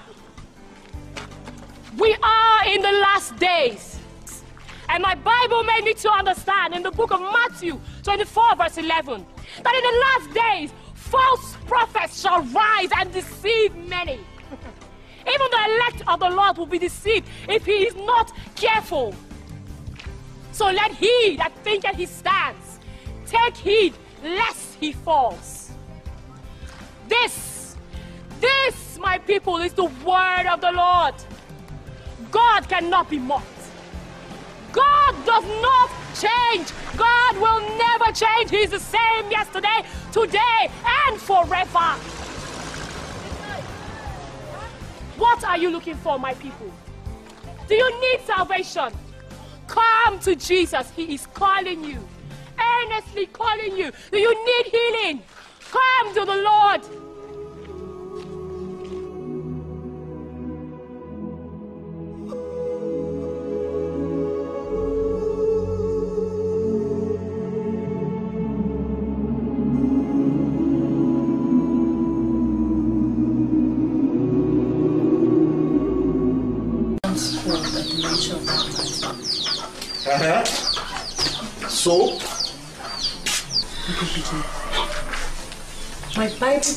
We are in the last days. And my Bible made me to understand in the book of Matthew 24, verse 11, that in the last days, false prophets shall rise and deceive many. Even the elect of the Lord will be deceived if he is not careful. So let he that thinketh he stands take heed lest he falls. This, this, my people, is the word of the Lord. God cannot be mocked. God does not change. God will never change. He's the same yesterday, today, and forever. What are you looking for, my people? Do you need salvation? Come to Jesus. He is calling you, earnestly calling you. Do you need healing? Come to the Lord.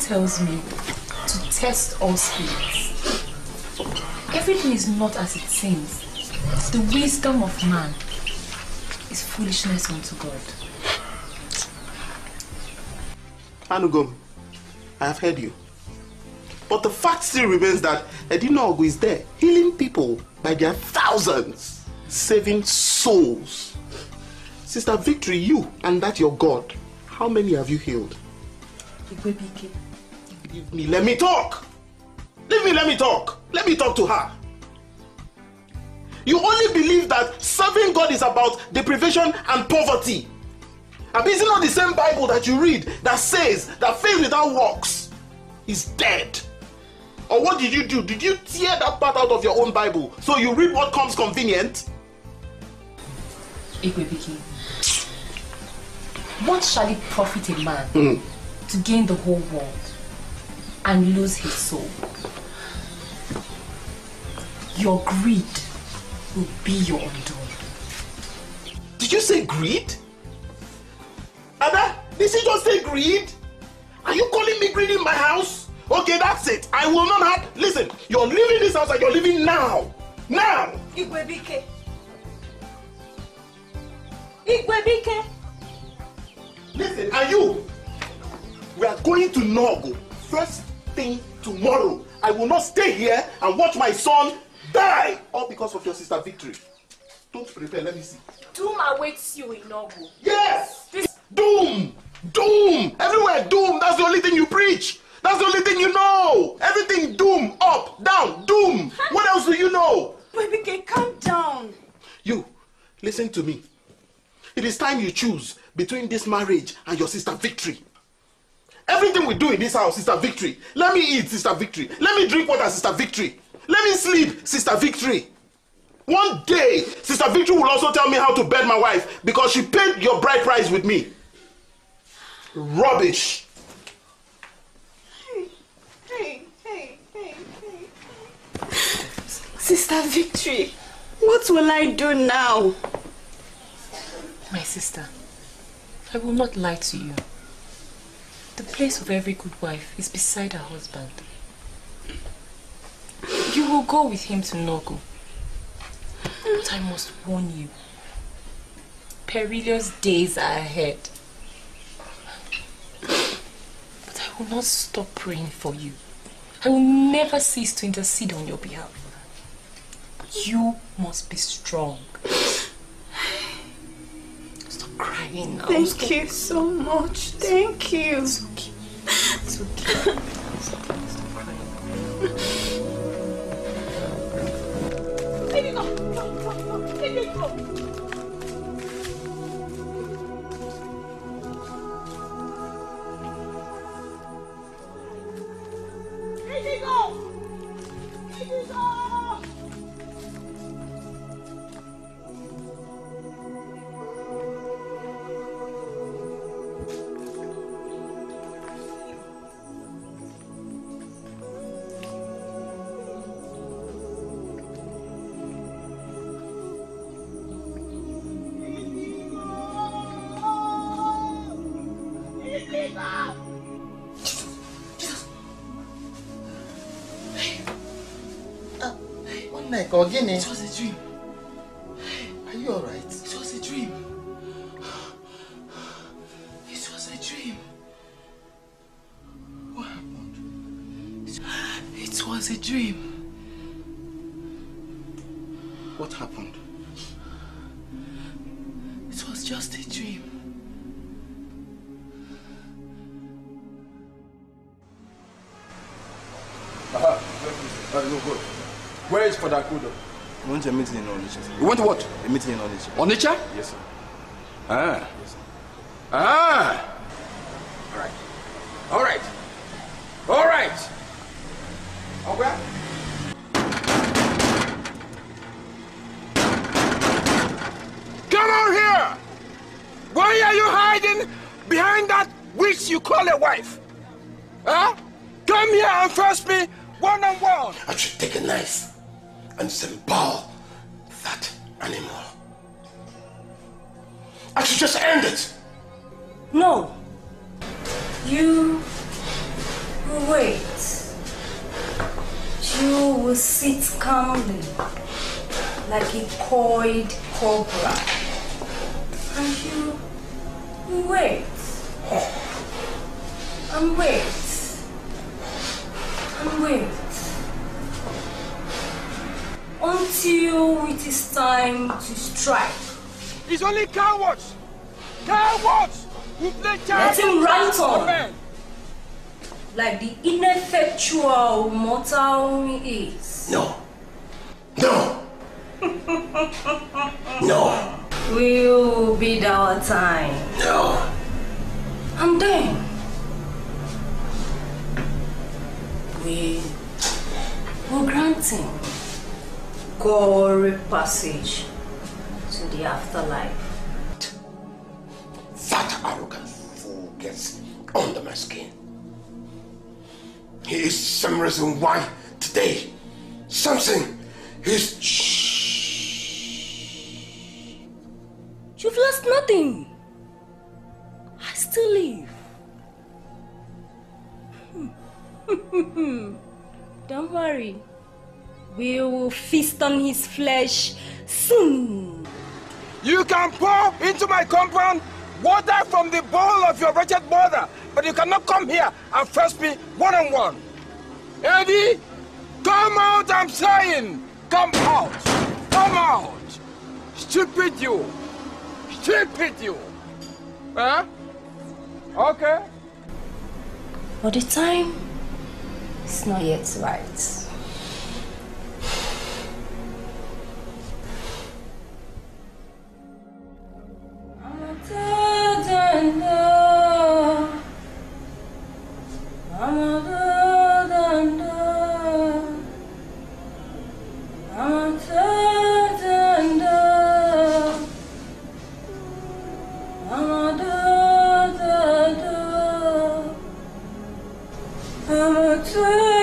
Tells me to test all spirits. Everything is not as it seems. The wisdom of man is foolishness unto God. Anugom, I have heard you. But the fact still remains that Edina Ogu is there, healing people by their thousands, saving souls. Sister Victory, you and that your God, how many have you healed? Leave me, let me talk. Leave me, let me talk. Let me talk to her. You only believe that serving God is about deprivation and poverty. And is it not the same Bible that you read that says that faith without works is dead? Or what did you do? Did you tear that part out of your own Bible so you read what comes convenient? What shall it profit a man Hmm. to gain the whole world and lose his soul? Your greed will be your undoing. Did you say greed? Ada, did you just say greed? Are you calling me greedy in my house? Okay, that's it. I will not have. Listen, you're leaving this house and you're leaving now. Now! Igwebike. Igwebike. Listen, and you, we are going to Nogo first thing tomorrow. I will not stay here and watch my son die all because of your sister Victory. Don't prepare, let me see. Doom awaits you in Nogo. Yes! Doom! Doom! Everywhere doom! That's the only thing you preach! That's the only thing you know! Everything doom! Up, down, doom! What else do you know? Igwebike, calm down. You, listen to me. It is time you choose between this marriage and your sister Victory. Everything we do in this house, Sister Victory. Let me eat, Sister Victory. Let me drink water, Sister Victory. Let me sleep, Sister Victory. One day, Sister Victory will also tell me how to bed my wife because she paid your bride price with me. Rubbish. Hey, hey, hey, hey. hey. Sister Victory, what will I do now? My sister, I will not lie to you. The place of every good wife is beside her husband. You will go with him to Nogo. But I must warn you. Perilous days are ahead. But I will not stop praying for you. I will never cease to intercede on your behalf. You must be strong. Crying now. Thank you so much. Thank you. It's okay. It's okay. It's okay. Stop crying. Go. Go, go, go. Let me go. One neck or guinea. It was a dream. Are you alright? It was a dream. It was a dream. What happened? It was a dream. What happened? It was just a dream. Aha. Uh, no, good. Where is Father Kudo? We went to a meeting in Onitsha. You went to what? A meeting in Onitsha. Onitsha? Yes, sir. Ah. Ah. All right. All right. All right. Okay. Come out here. Why are you hiding behind that witch you call a wife? Huh? Come here and face me one on one. I should take a knife and disembowel that animal. I should just end it. No. You will wait. You will sit calmly like a coiled cobra. And you will wait. Oh. And wait. And wait. Until it is time to strike. It's only cowards. Cowards who play Let him rant on. Like the ineffectual mortal he is. No. No. No. We'll be our time. No. And then we will grant him gory passage to the afterlife. That arrogant fool gets under my skin. He is some reason why today something is. You've lost nothing. I still live. Don't worry. We will feast on his flesh soon. You can pour into my compound water from the bowl of your wretched mother, but you cannot come here and face me one on one. Eddy, come out, I'm saying! Come out! Come out! Stupid you! Stupid you! Huh? Okay. But the time is not yet right. I'm a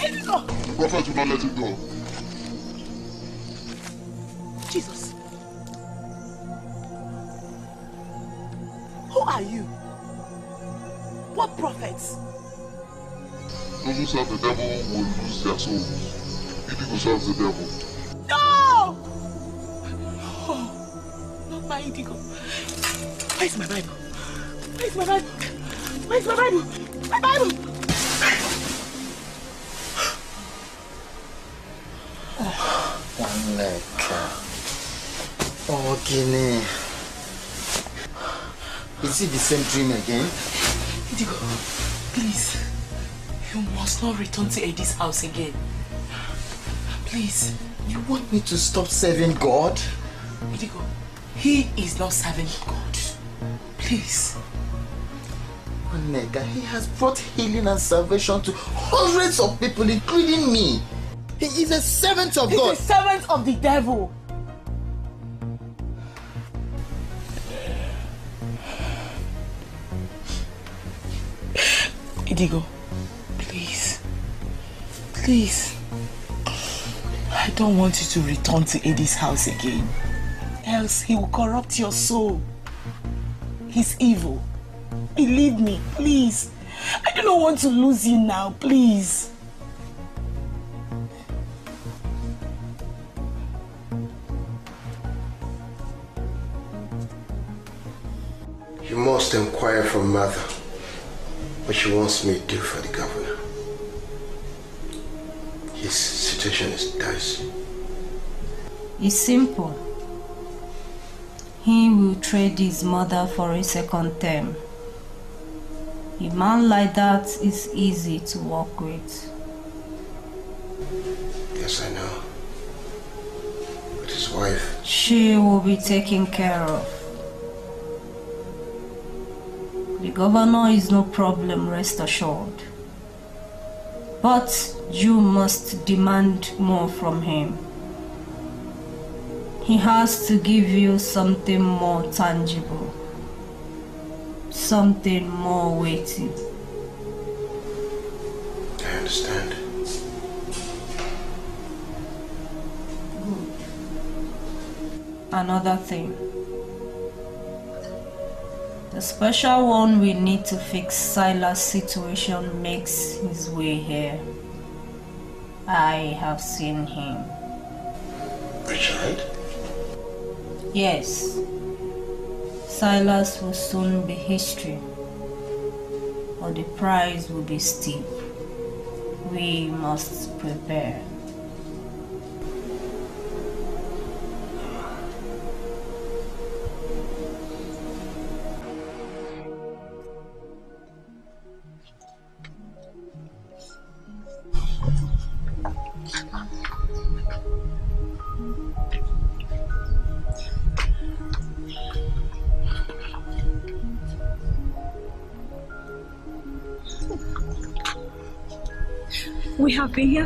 The prophet will not let him go. Jesus! Who are you? What prophets? Those who serve the devil will lose their souls. Indigo serves the devil. No! Oh, not my Indigo. Where's my Bible? Where's my Bible? Where's my Bible? My Bible! Guinea. Eh. Is it the same dream again? Indigo, please. You must not return to Eddy's house again. Please. You want me to stop serving God? Indigo, he is not serving God. Please. Onega, he has brought healing and salvation to hundreds of people, including me. He is a servant of He's God. a servant of the devil. Indigo, please. Please. I don't want you to return to Eddy's house again. Else he will corrupt your soul. He's evil. Believe me, please. I do not want to lose you now, please. You must inquire from mother what she wants me to do for the governor. His situation is dicey. It's simple. He will trade his mother for a second term. A man like that is easy to work with. Yes, I know. But his wife, She will be taken care of. The governor is no problem, rest assured. But you must demand more from him. He has to give you something more tangible, something more weighty. I understand. Good. Another thing. The special one we need to fix Silas' situation makes his way here. I have seen him. Richard? Yes. Silas will soon be history. or the price will be steep. We must prepare.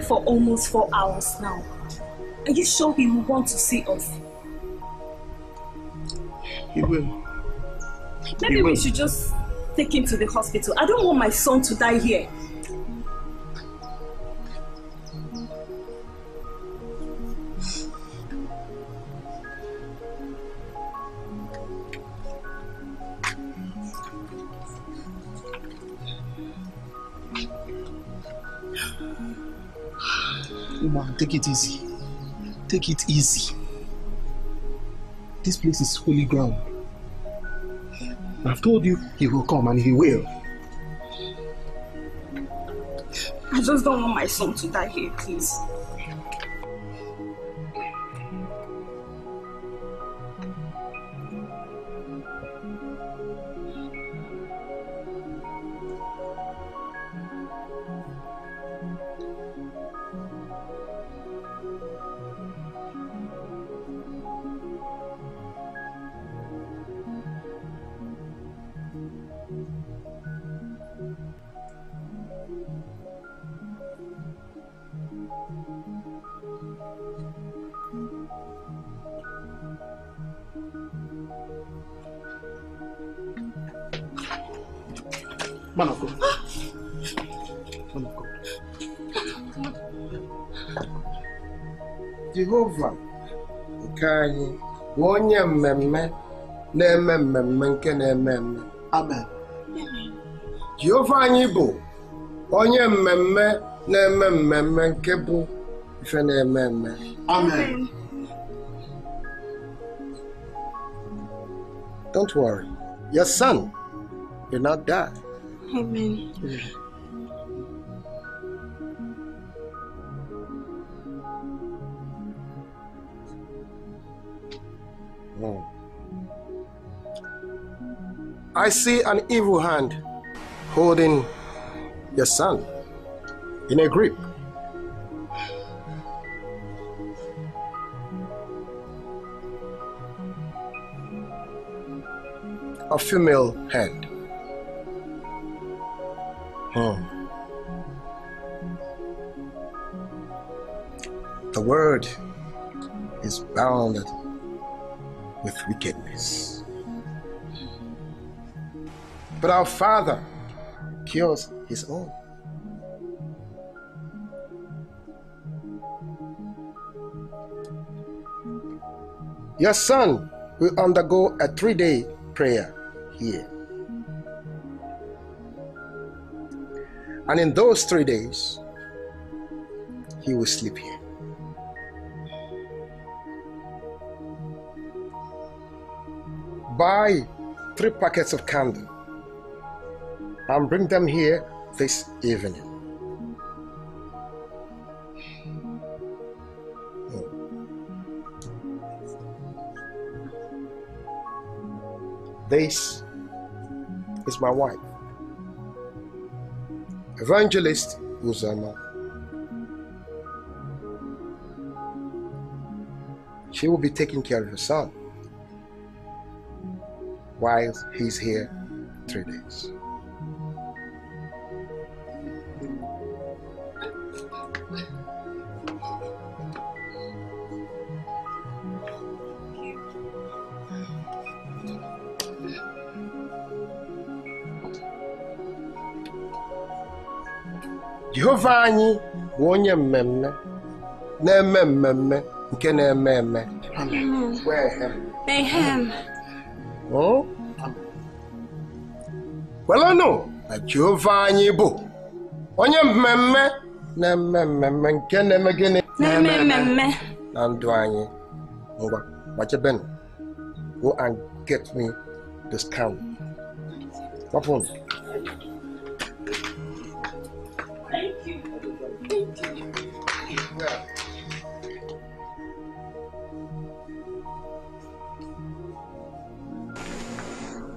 For almost four hours now. Are you sure he will want to see us? He will. Maybe we should just take him to the hospital. I don't want my son to die here. Woman, take it easy. Take it easy. This place is holy ground. I've told you he will come and he will. I just don't want my son to die here, please. Jehova nke anyị bụ onye mmemme na-eme mmemme nke na-eme eme. Amen. Jehova anyị bụ onye mmemme na-eme mmemme nke bụ ife na-eme eme. Amen. Don't worry. Your son will not die. Amen. I see an evil hand holding your son in a grip. A female hand. Hmm. The word is bounded with wickedness. But our Father cures his own. Your son will undergo a three day prayer here. And in those three days, he will sleep here. Buy three packets of candy and bring them here this evening. This is my wife, Evangelist Uzama. She will be taking care of her son while he's here three days. Jehova anyị bụ onye mmemme na-eme mmemme nke na-eme eme. Hmm? Kwelenụ na Jehova anyị bụ onye mmemme na-eme mmemme nke na-eme gịnị? Na-eme mmemme. Na ndụ anyị. Ngwa, gbachebenụ. Go and get me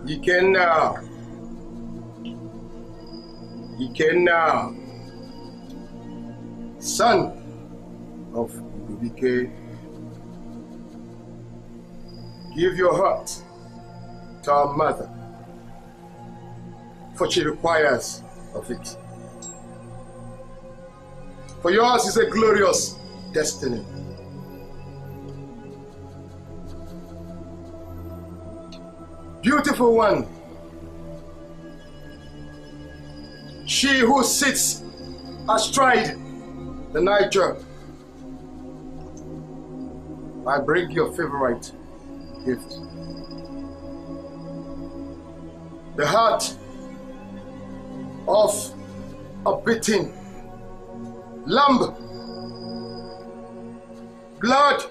this cow. Gbapụnụ. Ikenna. Ikenna. Son of Ubike. Give your heart to our mother, for she requires of it. For yours is a glorious destiny. Beautiful one, she who sits astride the Niger. I bring your favorite gift. The heart of a beating lamb. Blood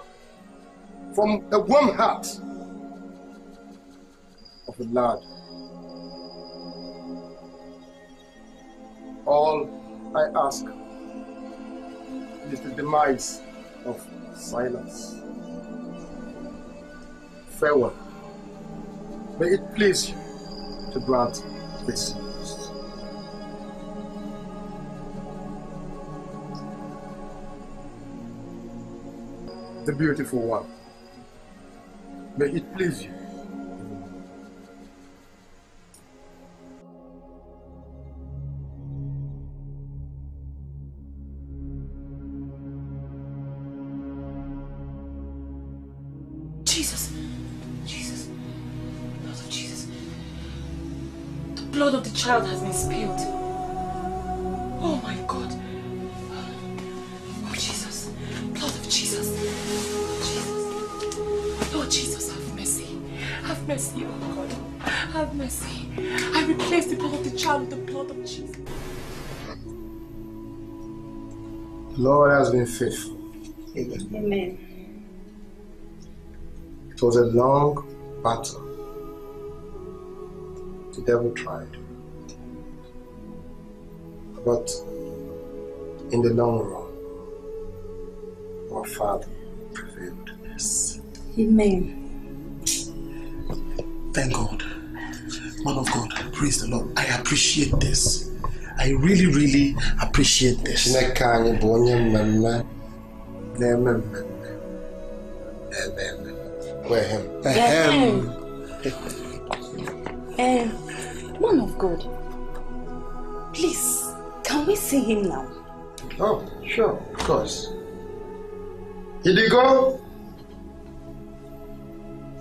from a warm heart of a lad. All I ask is the demise of Silas. Farewell. May it please you to grant this. The beautiful one. May it please you. Child has been spilled. Oh my God. Oh Jesus. Blood of Jesus. Jesus. Lord Jesus, have mercy. Have mercy, oh God. Have mercy. I replace the blood of the child with the blood of Jesus. The Lord has been faithful. Amen. It was a long battle. The devil tried. But in the long run, our Father prevailed. Yes. Amen. Thank God. Man of God, praise the Lord. I appreciate this. I really, really appreciate this. Chineke anyị bụ onye mmemme na-eme mmemme na-eme eme. Gwa ehem. Ehem. Um, man of God, please, can we see him now? Oh, sure, of course. Idigo.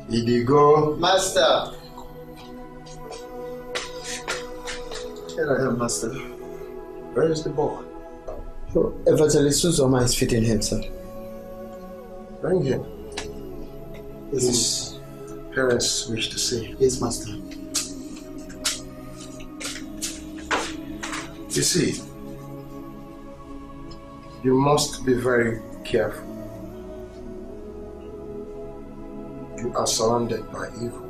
Idigo. Master. Here I am, Master. Where is the boy? Oh, Evangelist Suzoma is feeding him, sir. Bring him. His parents wish to see him. Yes, Master. You see, you must be very careful. You are surrounded by evil.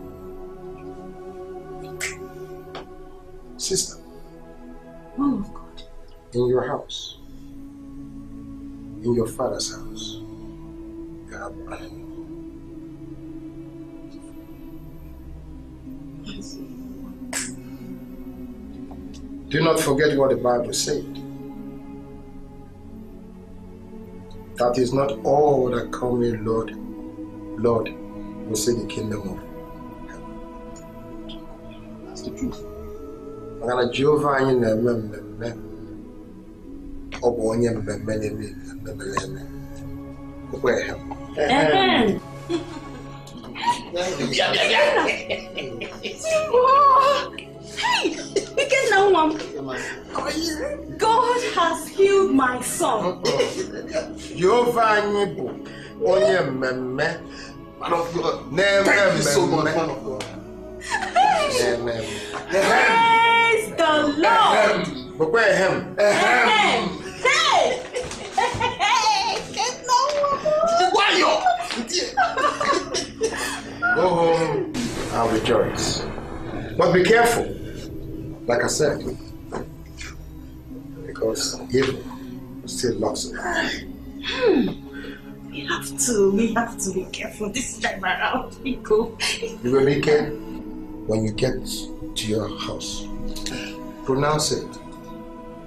Sister, of God. in your house, in your father's house, you have an Do not forget what the Bible said. That is not all that call me Lord, Lord, will see the kingdom of heaven. That's the truth. Maka na Jehova anyị na-eme mmemme ọ bụ onye mmemme na-eme mmemme na-eme okwe eh, ha. Eh. Amen. Hey, wicked now, mom. God has healed my son. Jehova anyị bụ onye mmemme na-eme Thank you so much, mmemme man of God. na-eme mmemme. Praise the Lord. Bụkwa ehem. Amen. Hey. Hey, wicked now, mom. Go home and rejoice. But be careful, like I said, because evil still locks around. Hmm. We have to, we have to be careful this time around, Nico. You will make it when you get to your house. Pronounce it.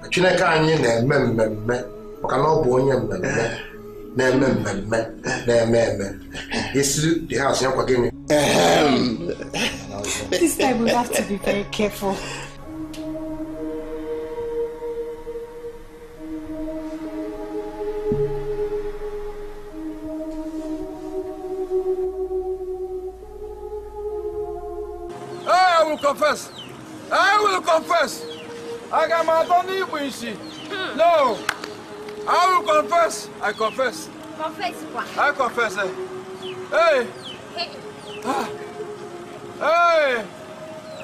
Chineke anyị na-eme mmemme maka na ọ bụ onye mmemme na-eme mmemme na-eme eme. Isi the house ya kwa gịnị? This time we have to be very careful. Confess. I will confess. I got my Tony Winshi. No. I will confess. I confess. Confess quoi I confess. eh. Hey. Hey. Ah. Hey.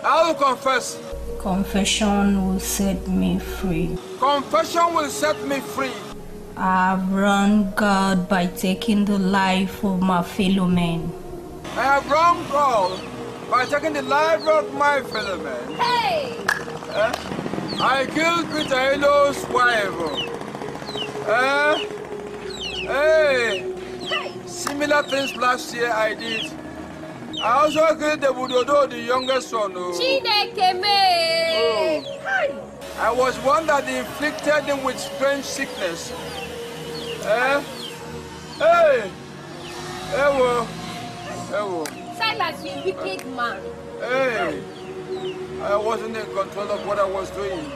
I will confess. Confession will set me free. Confession will set me free. I've wronged God by taking the life of my fellow men. I have wronged God by taking the life of my fellow man. Hey! Eh? I killed Peter Elo's wife. Eh? Hey! hey! Similar things last year I did. I also killed the Budodo, the youngest son. oh. Chineke me! I was one that inflicted him with strange sickness. Eh? Hey! Ewo! Ewo! Silas, you wicked man. Hey! I wasn't in control of what I was doing.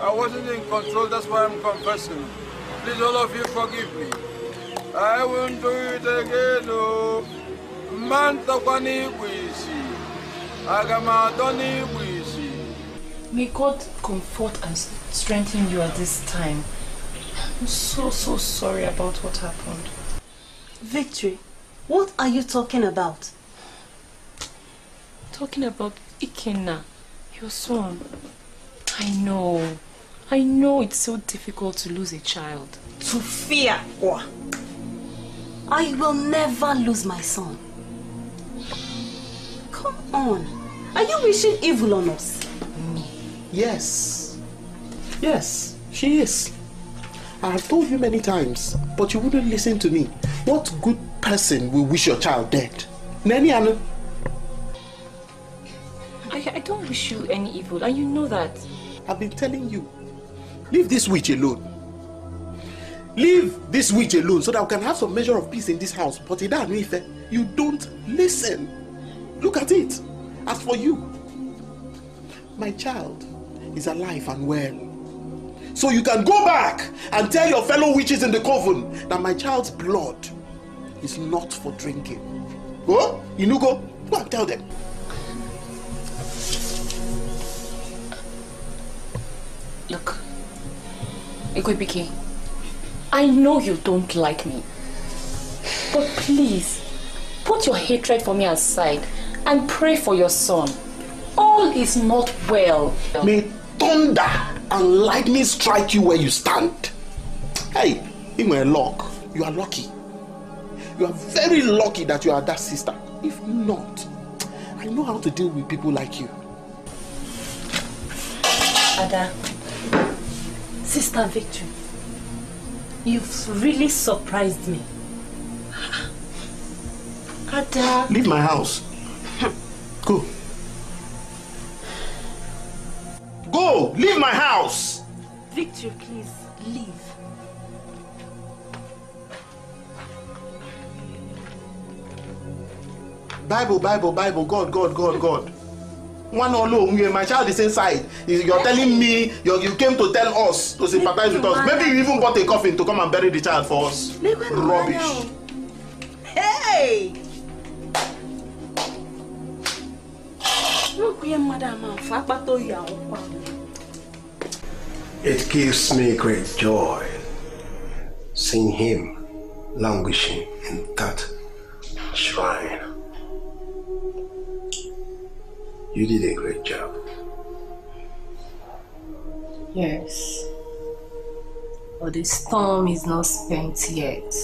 I wasn't in control, that's why I'm confessing. Please, all of you, forgive me. I won't do it again, oh. Man, takwa n'igwe isi. Aga m adọ n'igwe isi. May God comfort and strengthen you at this time. I'm so, so sorry about what happened. Victory, what are you talking about? Talking about Ikenna, your son. I know. I know it's so difficult to lose a child. To fear or I will never lose my son. Come on. Are you wishing evil on us? Yes. Yes, she is. I have told you many times, but you wouldn't listen to me. What good person will wish your child dead? Nani Anu? I, I don't wish you any evil, and you know that. I've been telling you. Leave this witch alone. Leave this witch alone so that we can have some measure of peace in this house. But Ida you don't listen. Look at it. As for you, my child is alive and well. So you can go back and tell your fellow witches in the coven that my child's blood is not for drinking. Go, Inugo, go and tell them. Look, Igwebike, I know you don't like me. But please, put your hatred for me aside and pray for your son. All is not well. May thunder and lightning strike you where you stand. Hey, in my luck, you are lucky. You are very lucky that you are that sister. If not, I know how to deal with people like you. Ada, Sister Victory, you've really surprised me. Ada. Leave my house. Go. Go! Leave my house! Victory, please, leave. Bible, Bible, Bible, God, God, God, God. One all alone, you my child is inside. You're telling me you're, you came to tell us to sympathize with us. Maybe you even bought a coffin to come and bury the child for us. Rubbish. Hey! It gives me great joy seeing him languishing in that You did a great job. Yes. But the storm is not spent yet.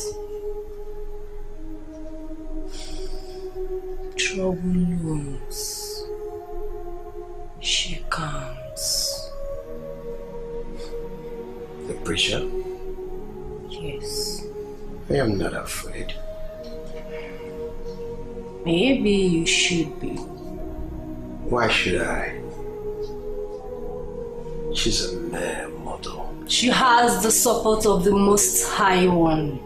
Trouble looms. She comes. The preacher? Yes. I am not afraid. Maybe you should be. Why should I? She's a mere mortal. She has the support of the Most High One.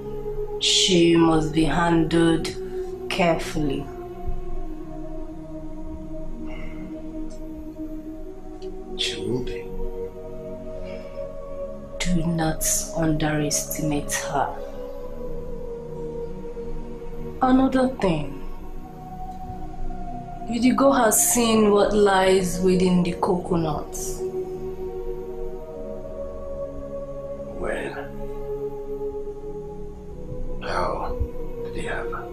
She must be handled carefully. She will be. Do not underestimate her. Another thing. Yudigo has seen what lies within the coconut. When? How did it happen?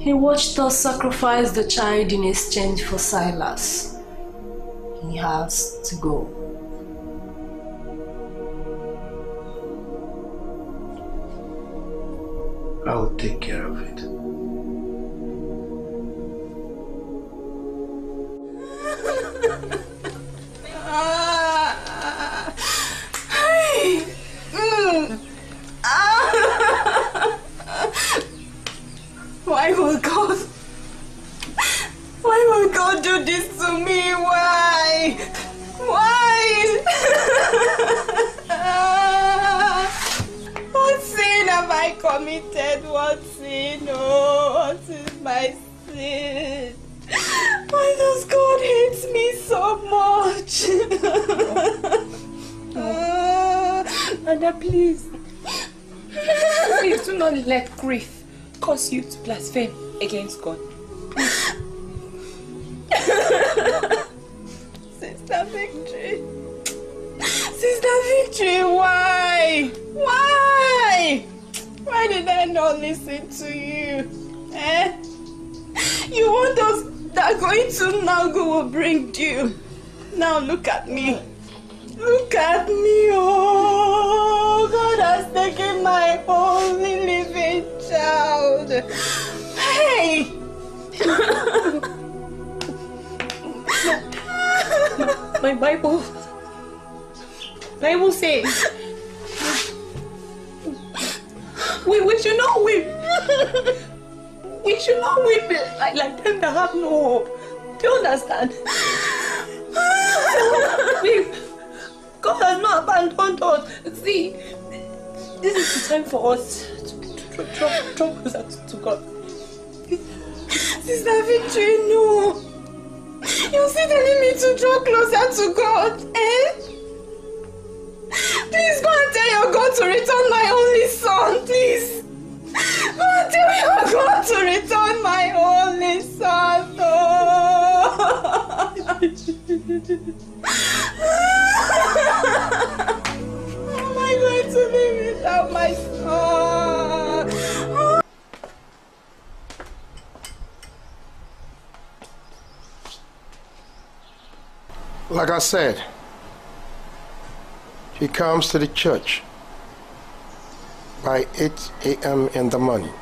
He watched us sacrifice the child in exchange for Silas. He has to go. I'll take care of it. This to me? Why? Why? what sin have I committed? What sin? Oh, what is my sin? Why does God hate me so much? Ah, Ada, please. Please do not let grief cause you to blaspheme against God. Sister Victory. Sister Victory, why? Why? Why did I not listen to you? Eh? You want us that going to Nogo will bring you. Now look at me. Look at me. Oh, God has taken my only living child. Hey! My Bible. Bible says we, we should not weep. We should not weep like, like them that have no hope. Do you understand? we, God has not abandoned us. See, this is the time for us to, draw, closer to God. Sister Victory, no. You're still telling me to draw closer to God, eh? Please go and tell your God to return my only son, please. Go and tell your God to return my only son. Oh. How am I going to live without my son? Like I said, he comes to the church by 8 a.m. in the morning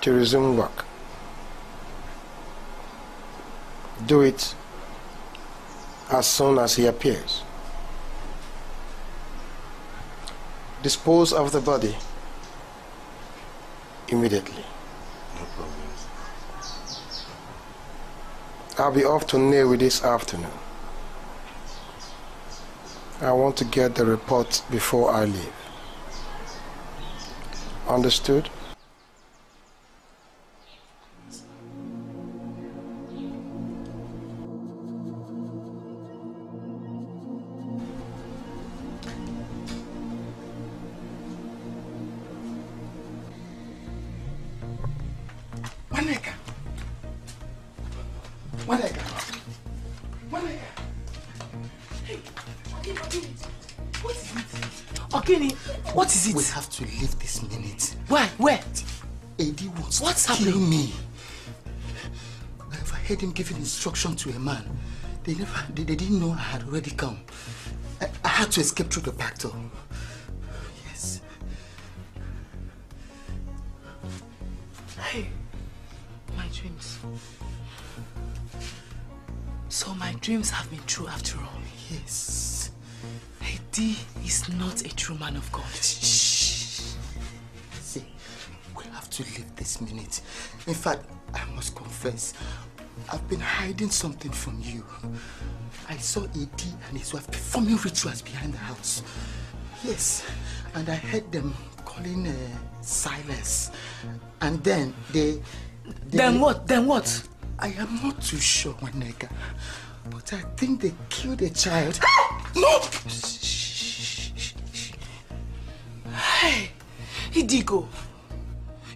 to resume work. Do it as soon as he appears. Dispose of the body immediately. I'll be off to Nnewi this afternoon. I want to get the report before I leave. Understood? Instruction to a man. They never, they, they didn't know I had already come. I, I had to escape through the back door. Yes. Hey, my dreams. So my dreams have been true after all. Yes. Eddy is not a true man of God. Shh. See, we have to leave this minute. In fact, I must confess, I've been hiding something from you. I saw Eddy and his wife performing rituals behind the house. Yes, and I heard them calling uh, Silas. And then they, they... Then what? Then what? I am not too sure, Wanega. But I think they killed a child. no! Hey, Idigo,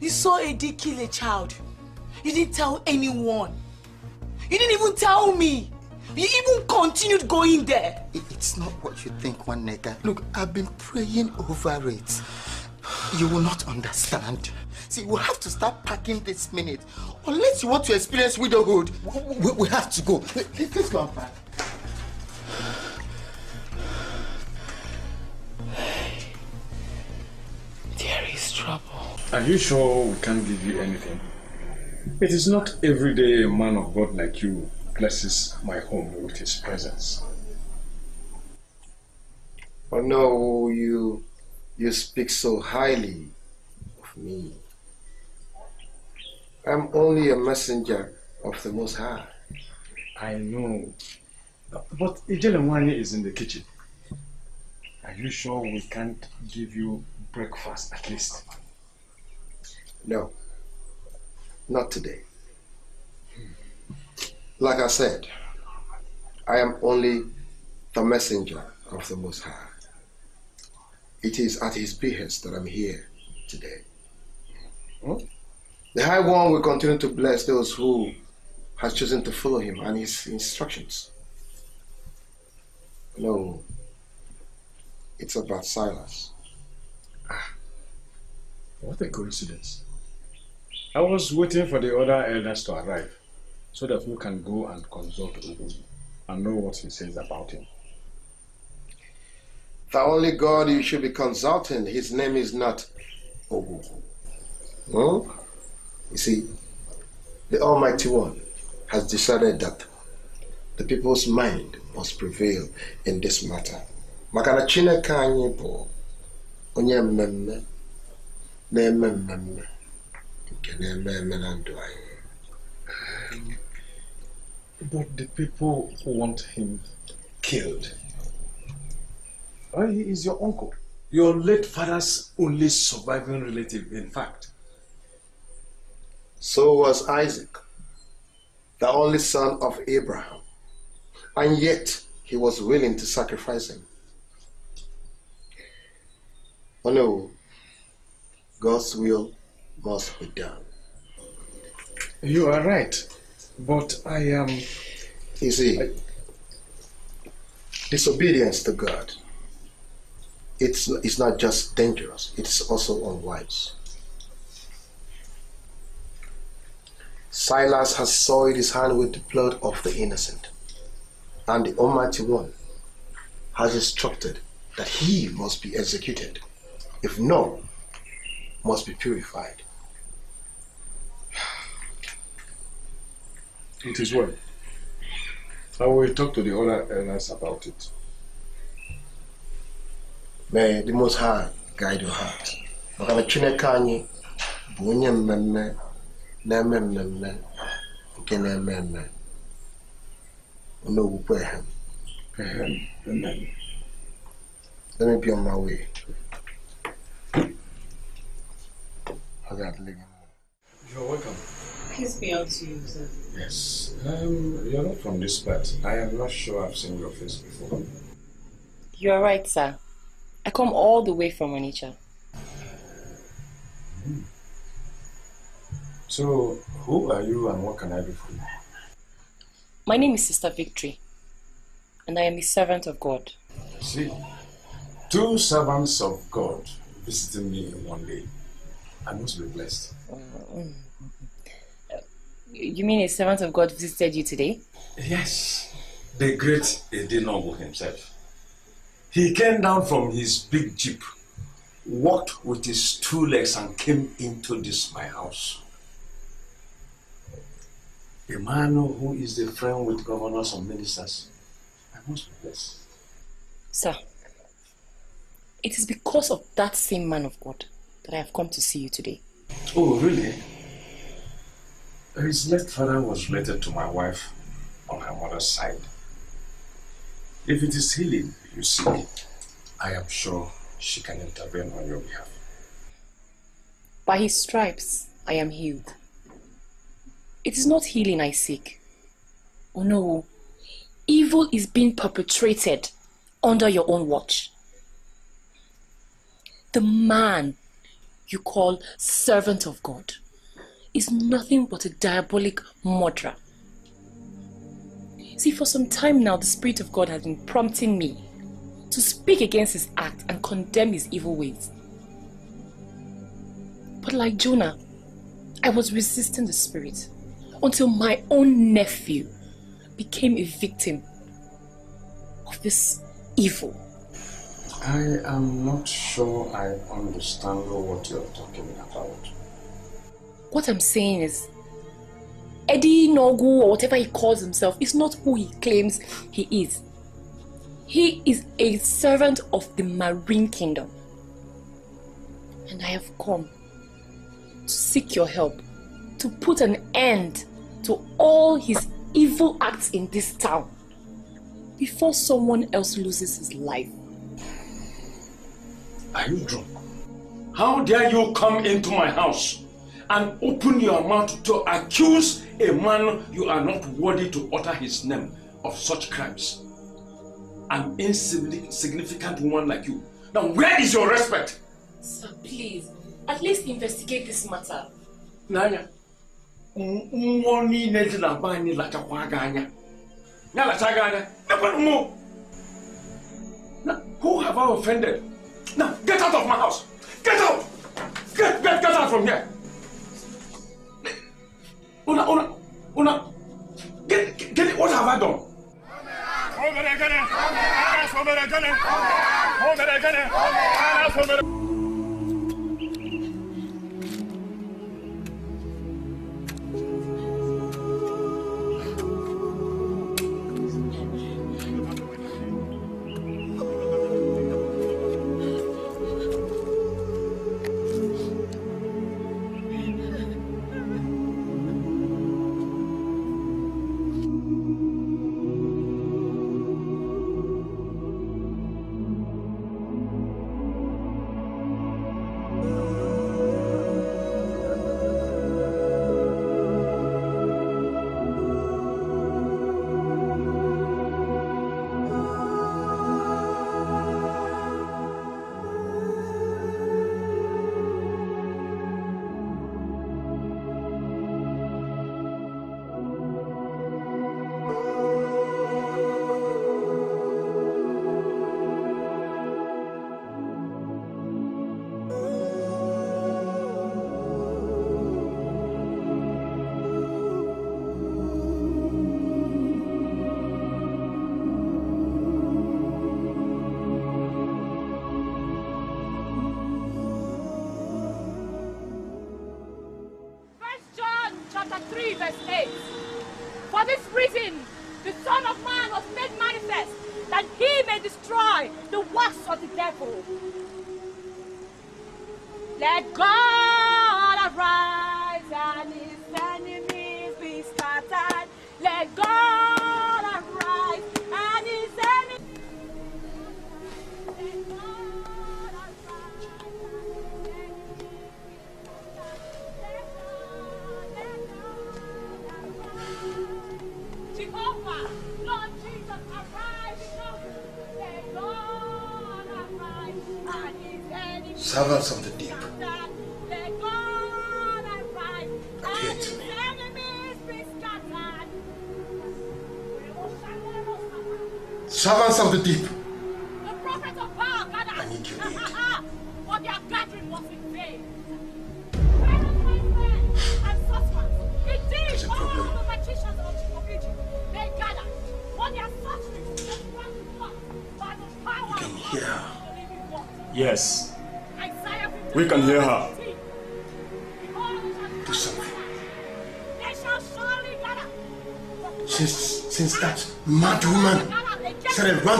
you saw Eddy kill a child. You didn't tell anyone. You didn't even tell me. You even continued going there. It's not what you think, Wanega. Look, I've been praying over it. You will not understand. See, we have to start packing this minute. Unless you want to experience widowhood, we, we- we have to go. Let- Let's go and pack. There is trouble. Are you sure we can't give you anything? It is not every day a man of God like you blesses my home with his presence. Oh no, you you speak so highly of me. I'm only a messenger of the Most High. I know. But Ijelemwani is in the kitchen. Are you sure we can't give you breakfast at least? No, not today. Like I said, I am only the messenger of the Most High. It is at His behest that I'm here today. Hmm? The High One will continue to bless those who have chosen to follow Him and His instructions. No. It's about Silas. Ah. What a coincidence. I was waiting for the other elders to arrive so that we can go and consult Ugu and know what he says about him. The only God you should be consulting, his name is not Ogu. No? You see, the Almighty One has decided that the people's mind must prevail in this matter. maka na onye mmemme na-eme mmemme nke na-eme eme na ndụ anyị. But the people want him killed. He is your uncle. Your late father's only surviving relative, in fact. So was Isaac, the only son of Abraham, and yet he was willing to sacrifice him. Oh no, God's will must be done. You are right, but I am. You see, disobedience to God, it's, it's not just dangerous, it's also unwise. Silas has soiled his hand with the blood of the innocent, and the Almighty One has instructed that he must be executed, if not, must be purified. It is well. I will talk to the other elders about it. May the Most High guide your heart. Maka na Chineke anyị bụ onye mmemme na-eme mmemme nke na-eme eme. Onye okwukwe ha. Amen. Let me be on my way. I got to leave. You're welcome. Peace be unto you, sir. Yes. Um, you're not from this part. I am not sure I've seen your face before. You are right, sir. I come all the way from Onitsha. So, who are you and what can I do for you? My name is Sister Victory, and I am a servant of God. See, two servants of God visiting me in one day. I must be blessed. Mm. You mean a servant of God visited you today? Yes, the great Edinobu himself. He came down from his big jeep, walked with his two legs, and came into this my house. A man who is the friend with governors and ministers. I must be blessed. Sir, it is because of that same man of God that I have come to see you today. Oh, really? His late father was related to my wife on her mother's side. If it is healing you seek, I am sure she can intervene on your behalf. By his stripes, I am healed. It is not healing I seek. Oh no, evil is being perpetrated under your own watch. The man you call servant of God is nothing but a diabolic murderer. See, for some time now, the Spirit of God has been prompting me to speak against his act and condemn his evil ways. But like Jonah, I was resisting the Spirit until my own nephew became a victim of this evil. I am not sure I understand what you're talking about. What I'm saying is, Eddy Nogu, or whatever he calls himself, is not who he claims he is. He is a servant of the Marine Kingdom. And I have come to seek your help to put an end to all his evil acts in this town before someone else loses his life. Are you drunk? How dare you come into my house and open your mouth to accuse a man you are not worthy to utter his name of such crimes. An insignificant woman like you. Now, where is your respect? Sir, please, at least investigate this matter. Nanya, mmụọ niile dị na be anyị lachakwa gị anya. Ya lacha gị anya, ekwenụ mụ. Who have I offended? Now, get out of my house! Get out! Get, get, get out from here! Una, una, una. Get, get, it. What have I done? Home again. Home again. Home again. Home again. Home again.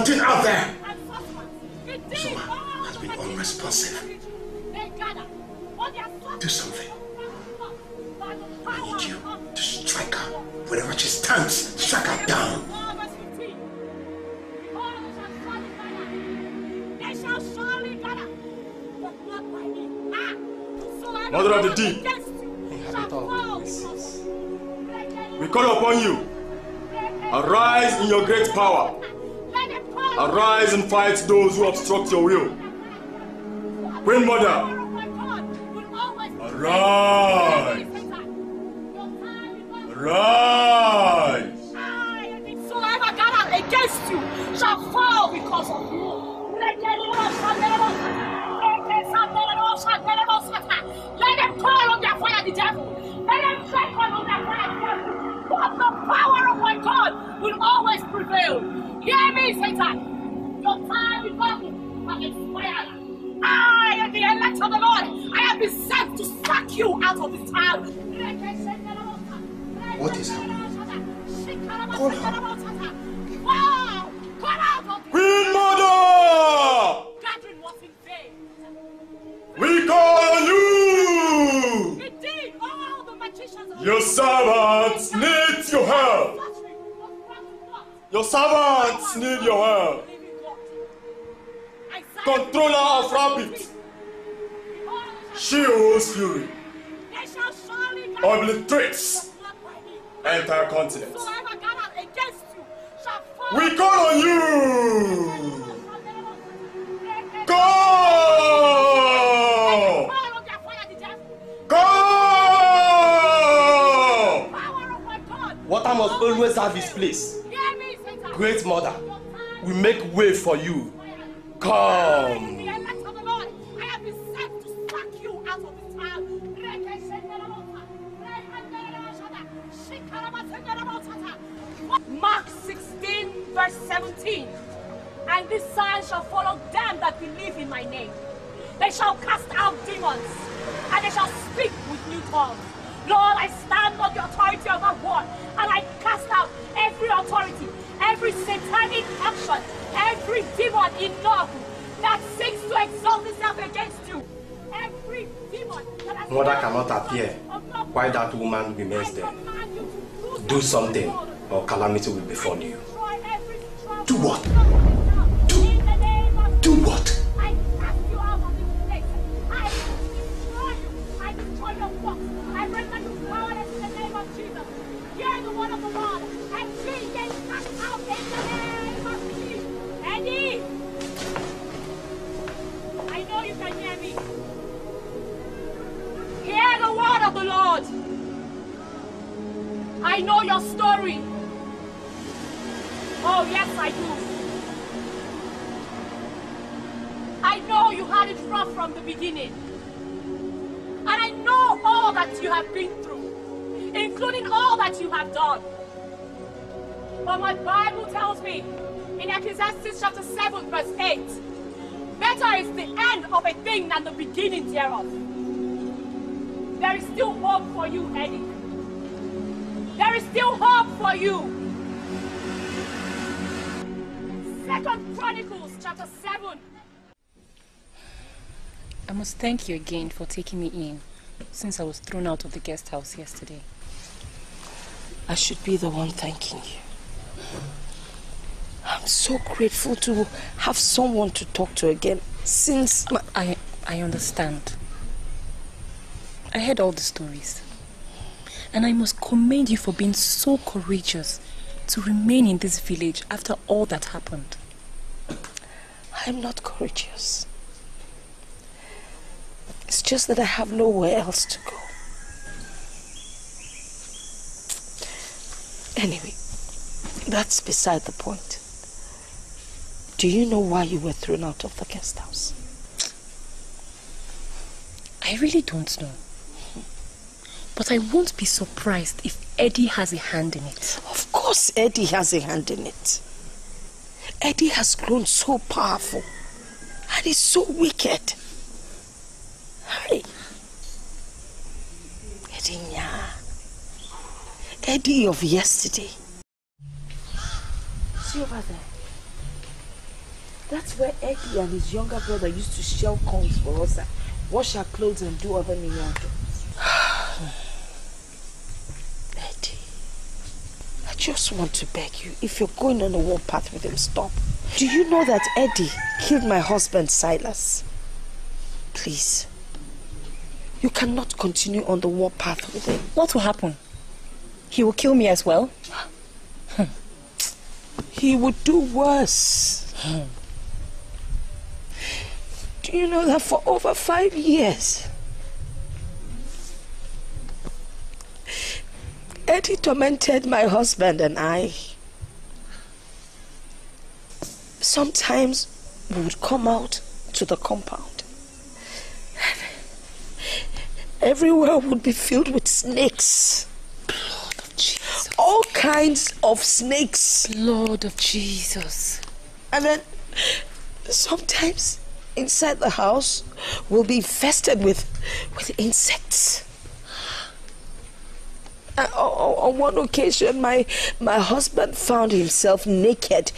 something out there. 九月 pack you out of this house. What is happening? Call her. Call out Queen Mother! Gathering was in vain. We call you! Indeed, all the magicians Your servants need your help. Your servants need your help. Controller of rabbits she whose fury obliterates entire continent. We call on you. Go! Go! Water must always have its place. Great mother, we make way for you. Come. Mark 16, verse 17. And this sign shall follow them that believe in my name. They shall cast out demons, and they shall speak with new tongues. Lord, I stand on the authority of that word, and I cast out every authority, every satanic action, every demon in love that seeks to exalt itself against you. Every demon that Mother cannot appear Why that woman remains there. Do something, or calamity will befall you. Do what? Do, do what? Your. Hear the word of the Lord! I know you can Oh, yes, I do. I know you had it rough from the beginning. And I know all that you have been through, including all that you have done. But my Bible tells me in Ecclesiastes chapter 7, verse 8, better is the end of a thing than the beginning thereof. There is still hope for you, Eddy. There is still hope for you. Second Chronicles chapter 7. I must thank you again for taking me in since I was thrown out of the guest house yesterday. I should be the one thanking you. I'm so grateful to have someone to talk to again since my... I, I understand. I heard all the stories. And I must commend you for being so courageous to remain in this village after all that happened. I'm not courageous. It's just that I have nowhere else to go. Anyway, that's beside the point. Do you know why you were thrown out of the guest house? I really don't know. But I won't be surprised if Eddy has a hand in it. Of course Eddy has a hand in it. Eddy has grown so powerful and he's so wicked. Hi. Eddy Nya. Eddy of yesterday. See over there. That's where Eddy and his younger brother used to shell corns for us, and wash our clothes and do other menial jobs. Eddy, just want to beg you, if you're going on a warpath with him, stop. Do you know that Eddy killed my husband, Silas? Please. You cannot continue on the warpath with him. What will happen? He will kill me as well? He would do worse. Hmm. Do you know that for over five years, Eddy tormented my husband and I. Sometimes we would come out to the compound. Everywhere would be filled with snakes. Blood of Jesus. All kinds of snakes. Blood of Jesus. And then sometimes inside the house will be infested with with insects. On, on one occasion, my my husband found himself naked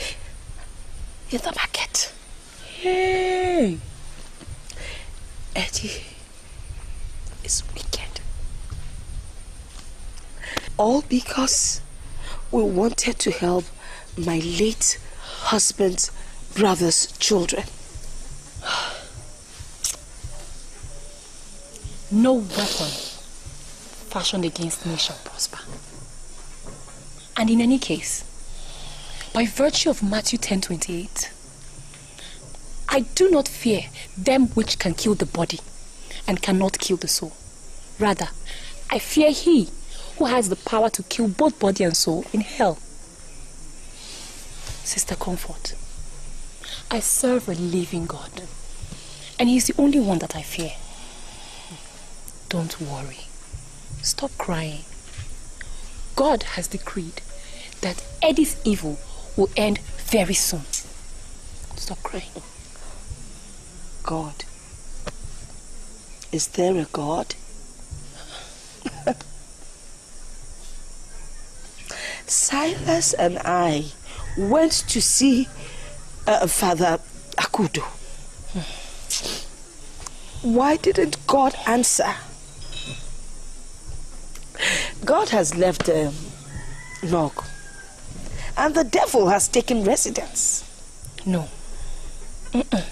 in the market. Hey, Eddy is wicked. All because we wanted to help my late husband's brother's children. No weapon fashioned against me shall prosper. And in any case, by virtue of Matthew 10:28, I do not fear them which can kill the body and cannot kill the soul. Rather, I fear he who has the power to kill both body and soul in hell. Sister Comfort, I serve a living God. And He's the only one that I fear. Don't worry. Stop crying. God has decreed that Eddy's evil will end very soon. Stop crying. God. Is there a God? Silas and I went to see uh, Father Akudo. Why didn't God answer? God has left um, Nog, and the devil has taken residence. No. Mm-mm.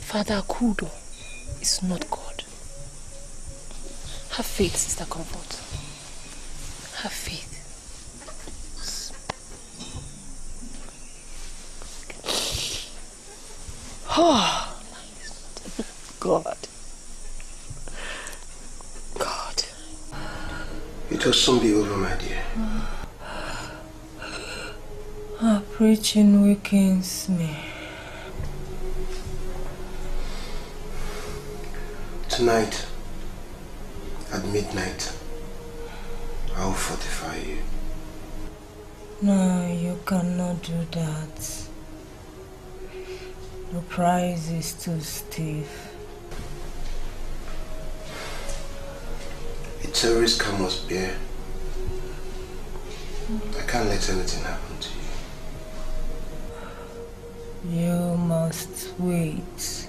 Father Akudo is not God. Have faith, Sister Comfort. Have faith. Oh. God. It will soon be over, my dear. Her preaching weakens me. Tonight, at midnight, I'll fortify you. No, you cannot do that. The price is too stiff. A risk I must bear. I can't let anything happen to you. You must wait.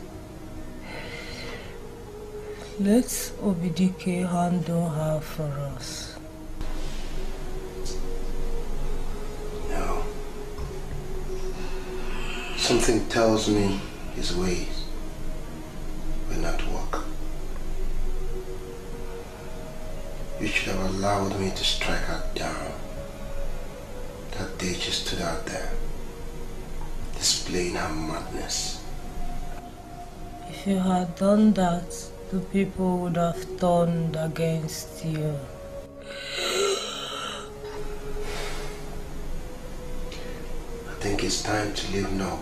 Let Obidike handle her for us. No. Something tells me his ways will not work. You should have allowed me to strike her down. That day she stood out there, displaying her madness. If you had done that, the people would have turned against you. I think it's time to leave now.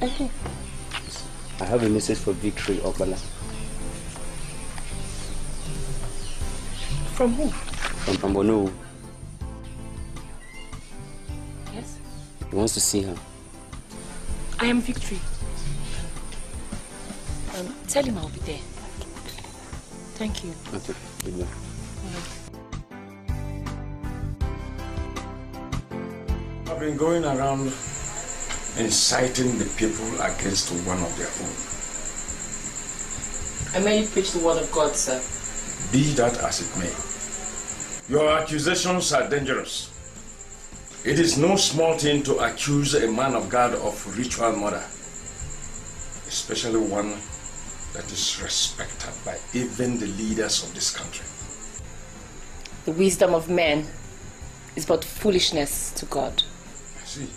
I have a message for Victory Obala From who? from Pambono. Yes? He wants to see her. I am Victory. Um, tell him I'll be there. Thank you. Okay, goodbye. I've been going around inciting the people against one of their own. I merely preach the word of God, sir. Be that as it may. Your accusations are dangerous. It is no small thing to accuse a man of God of ritual murder, especially one that is respected by even the leaders of this country. The wisdom of men is but foolishness to God. I See,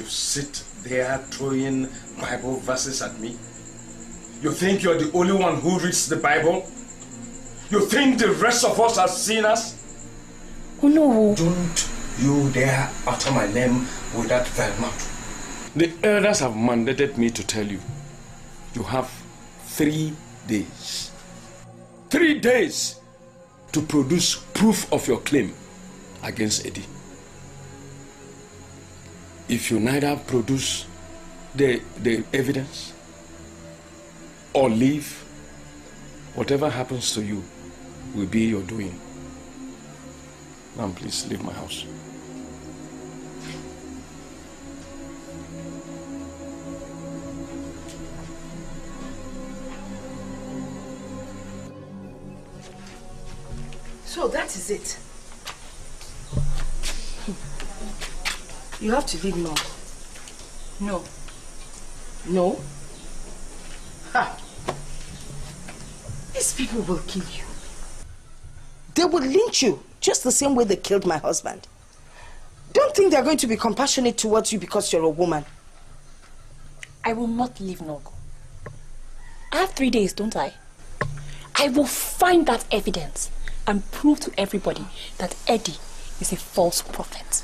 you sit there throwing Bible verses at me. You think you're the only one who reads the Bible? You think the rest of us are sinners? Oh no. Don't you dare utter my name with that vile mouth. The elders have mandated me to tell you. You have three days. Three days to produce proof of your claim against Eddy. If you neither produce the, the evidence or leave, whatever happens to you will be your doing. Now, please leave my house. So that is it. You have to leave now. No. No? Ha! These people will kill you. They will lynch you just the same way they killed my husband. Don't think they're going to be compassionate towards you because you're a woman. I will not leave Nogo. I have three days, don't I? I will find that evidence and prove to everybody that Eddy is a false prophet.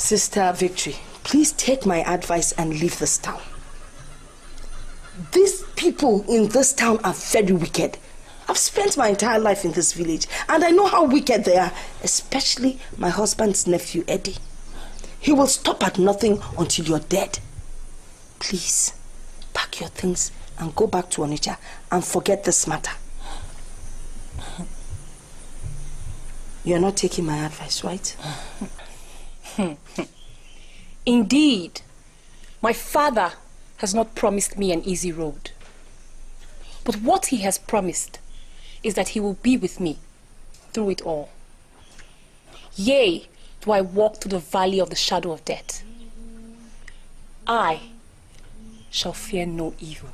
Sister Victory, please take my advice and leave this town. These people in this town are very wicked. I've spent my entire life in this village and I know how wicked they are, especially my husband's nephew, Eddy. He will stop at nothing until you're dead. Please, pack your things and go back to Onitsha and forget this matter. You're not taking my advice, right? Indeed, my father has not promised me an easy road. But what he has promised is that he will be with me through it all. Yea, do I walk through the valley of the shadow of death, I shall fear no evil.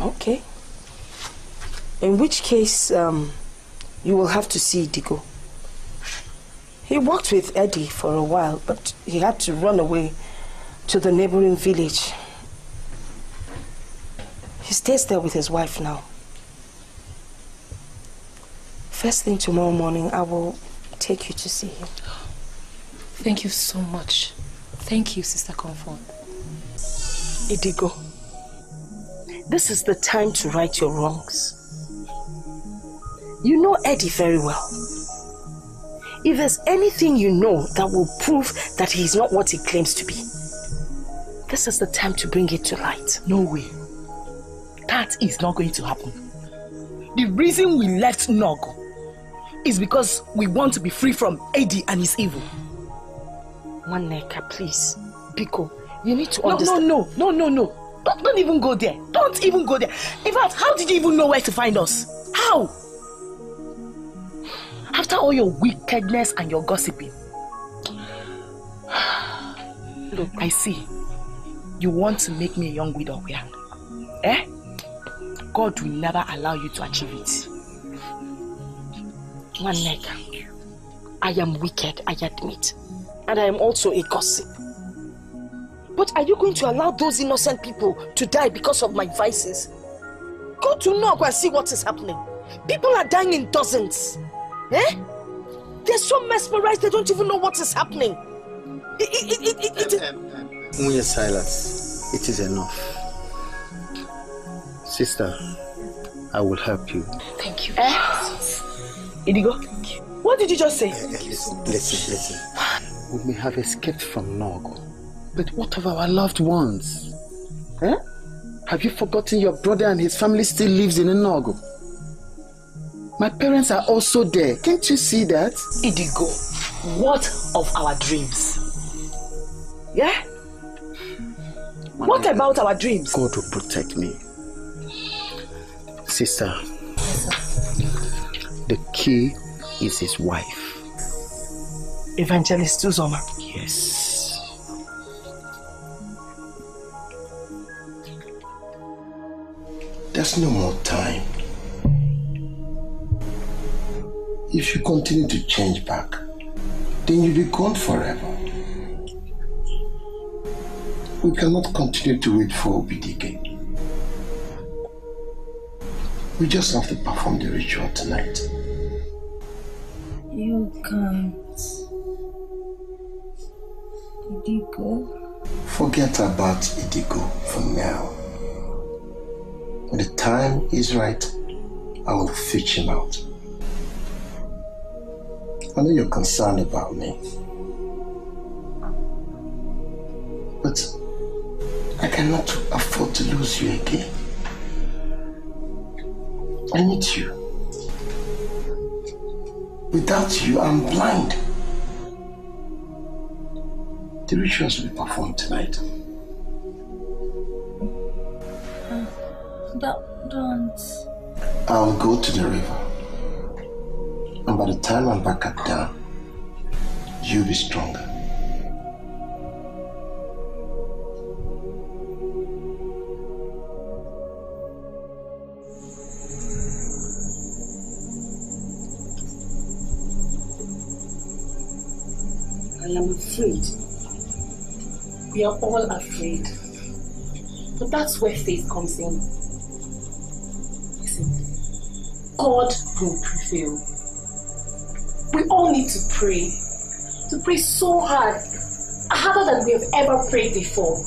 Okay. In which case, um, you will have to see Digo. He worked with Eddy for a while, but he had to run away to the neighboring village. He stays there with his wife now. First thing tomorrow morning, I will take you to see him. Thank you so much. Thank you, Sister Comfort. Idigo, this is the time to right your wrongs. You know Eddy very well. If there's anything you know that will prove that he's not what he claims to be, this is the time to bring it to light. No way. That is not going to happen. The reason we left Nogo is because we want to be free from Eddy and his evil. Nwanneka, please. Biko, you need to no, understand. No, no, no, no, no. Don't, don't even go there. Don't even go there. In fact, how did you even know where to find us? How? After all your wickedness and your gossiping. Look, I see. You want to make me a young widow, yeah? Eh? God will never allow you to achieve it. Nwanneka, I am wicked, I admit. And I am also a gossip. But are you going to allow those innocent people to die because of my vices? Go to Nogo and see what is happening. People are dying in dozens. Eh? They're so mesmerized they don't even know what is happening. It, it, it, it, it, Munye Silas, it is enough. Sister, I will help you. Thank you. Eh? Idigo, what did you just say? Listen, listen, listen. We may have escaped from Nogo, but what of our loved ones? Eh? Have you forgotten your brother and his family still lives in Nogo? My parents are also there. Can't you see that? Idigo, what of our dreams? Yeah? What about our dreams? God will protect me. Sister, the key is his wife. Evangelist Uzoma. Yes. There's no more time. If you continue to change back, then you'll be gone forever. We cannot continue to wait for Obidike. We just have to perform the ritual tonight. You can't. Idigo. Forget about Idigo for now. When the time is right, I will fetch him out. I know you're concerned about me. But I cannot afford to lose you again. I need you. Without you, I'm blind. The rituals will be performed tonight. Don't, don't. I'll go to the river. And by the time I'm back at down, you'll be stronger. I am afraid. We are all afraid. But that's where faith comes in. Listen, God will prevail. We all need to pray. To pray so hard, harder than we have ever prayed before.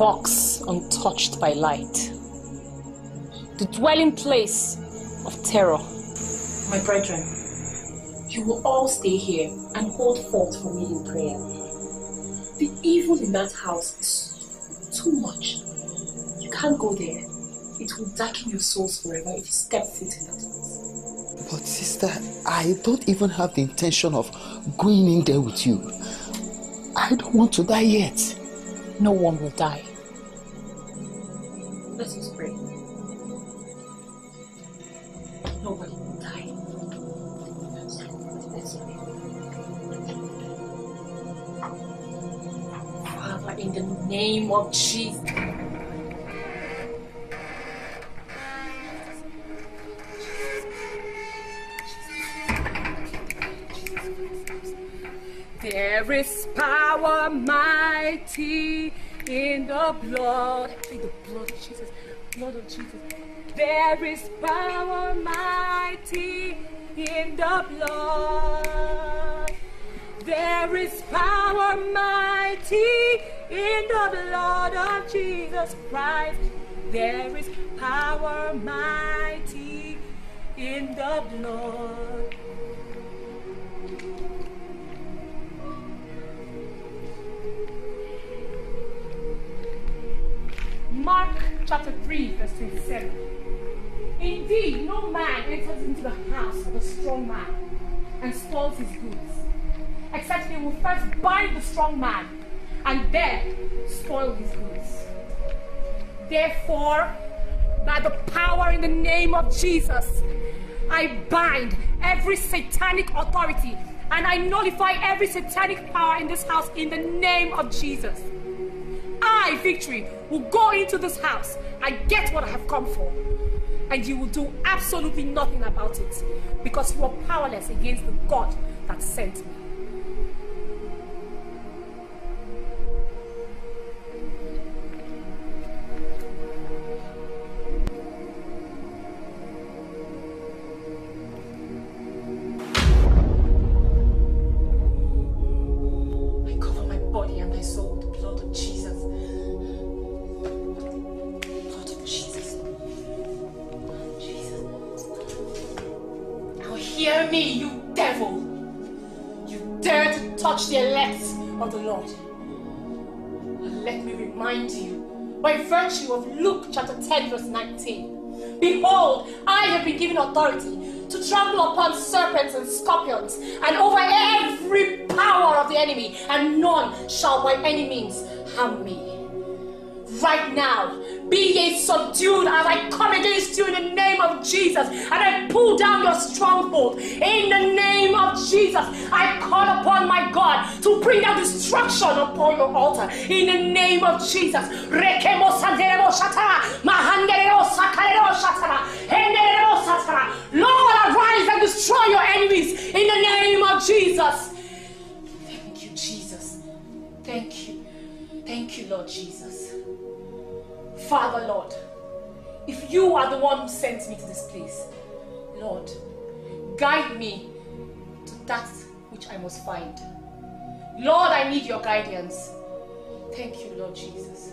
Box untouched by light. The dwelling place of terror. My brethren, you will all stay here and hold forth for me in prayer. The evil in that house is too much. You can't go there. It will darken your souls forever if you step foot in that house. But sister, I don't even have the intention of going in there with you. I don't want to die yet. No one will die. Of Jesus. There is power mighty in the blood. In the blood of Jesus. Blood of Jesus. There is power mighty in the blood. There is power mighty in the blood of Jesus Christ. There is power mighty in the blood. Mark chapter 3, verse 27. Indeed, no man enters into the house of a strong man and spoils his goods, except he will first bind the strong man and then spoil his goods. Therefore, by the power in the name of Jesus, I bind every satanic authority and I nullify every satanic power in this house in the name of Jesus. I, Victory, will go into this house and get what I have come for. And you will do absolutely nothing about it because you are powerless against the God that sent me. 10, 19. Behold, I have been given authority to trample upon serpents and scorpions and over every power of the enemy, and none shall by any means harm me. Right now, be ye subdued as I come against you in the name of Jesus, and I pull down your stronghold in the name of Jesus. I call upon my God to bring down destruction upon your altar in the name of Jesus. Lord, arise and destroy your enemies in the name of Jesus. Thank you, Jesus. Thank you. Thank you, Lord Jesus. Father, Lord, if you are the one who sent me to this place, Lord, guide me to that which I must find. Lord, I need your guidance. Thank you, Lord Jesus.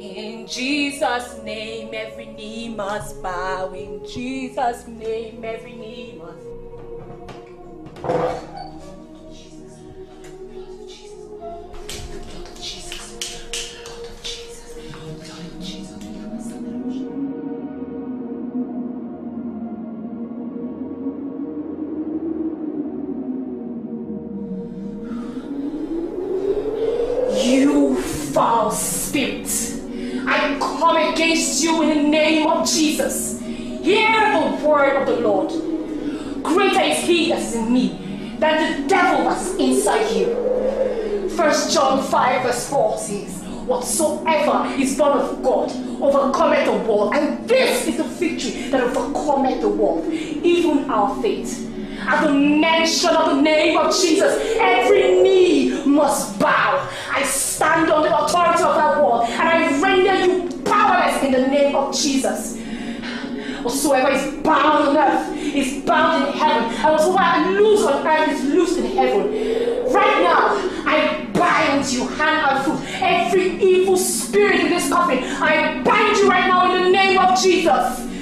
In Jesus' name, every knee must bow. In Jesus' name, every knee must. Against you in the name of Jesus. Hear the word of the Lord. Greater is he that is in me than the devil that is inside you. First John 5 verse 4 says, Whatsoever is born of God overcometh the world, and this is the victory that overcometh the world, even our faith. At the mention of the name of Jesus, every knee must bow. I stand on the authority of that word, and I render you powerless in the name of Jesus. Whatsoever is bound on earth is bound in heaven, and whatsoever I loose on earth is loosed in heaven. Right now, I bind you hand and foot. Every evil spirit in this coffin, I bind you right now in the name of Jesus.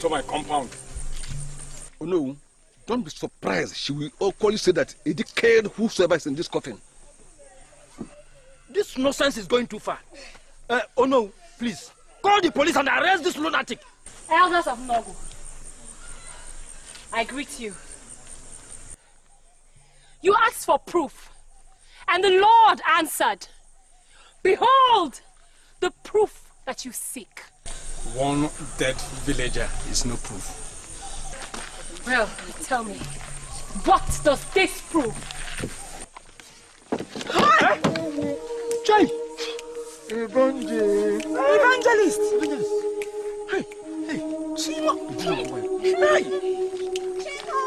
A into my compound? Oh no, don't be surprised. She will all equally say that Eddy killed whosoever is in this coffin. This nonsense is going too far. Uh, oh no, please. Call the police and arrest this lunatic. Elders of Nogo, I greet you. You asked for proof, and the Lord answered, Behold, the proof that you seek one dead villager is no proof. Well, tell me, what does this prove? Hi, Child! Evangelist! Evangelist! hey, Hey, hey, Chino! Hey! Chino!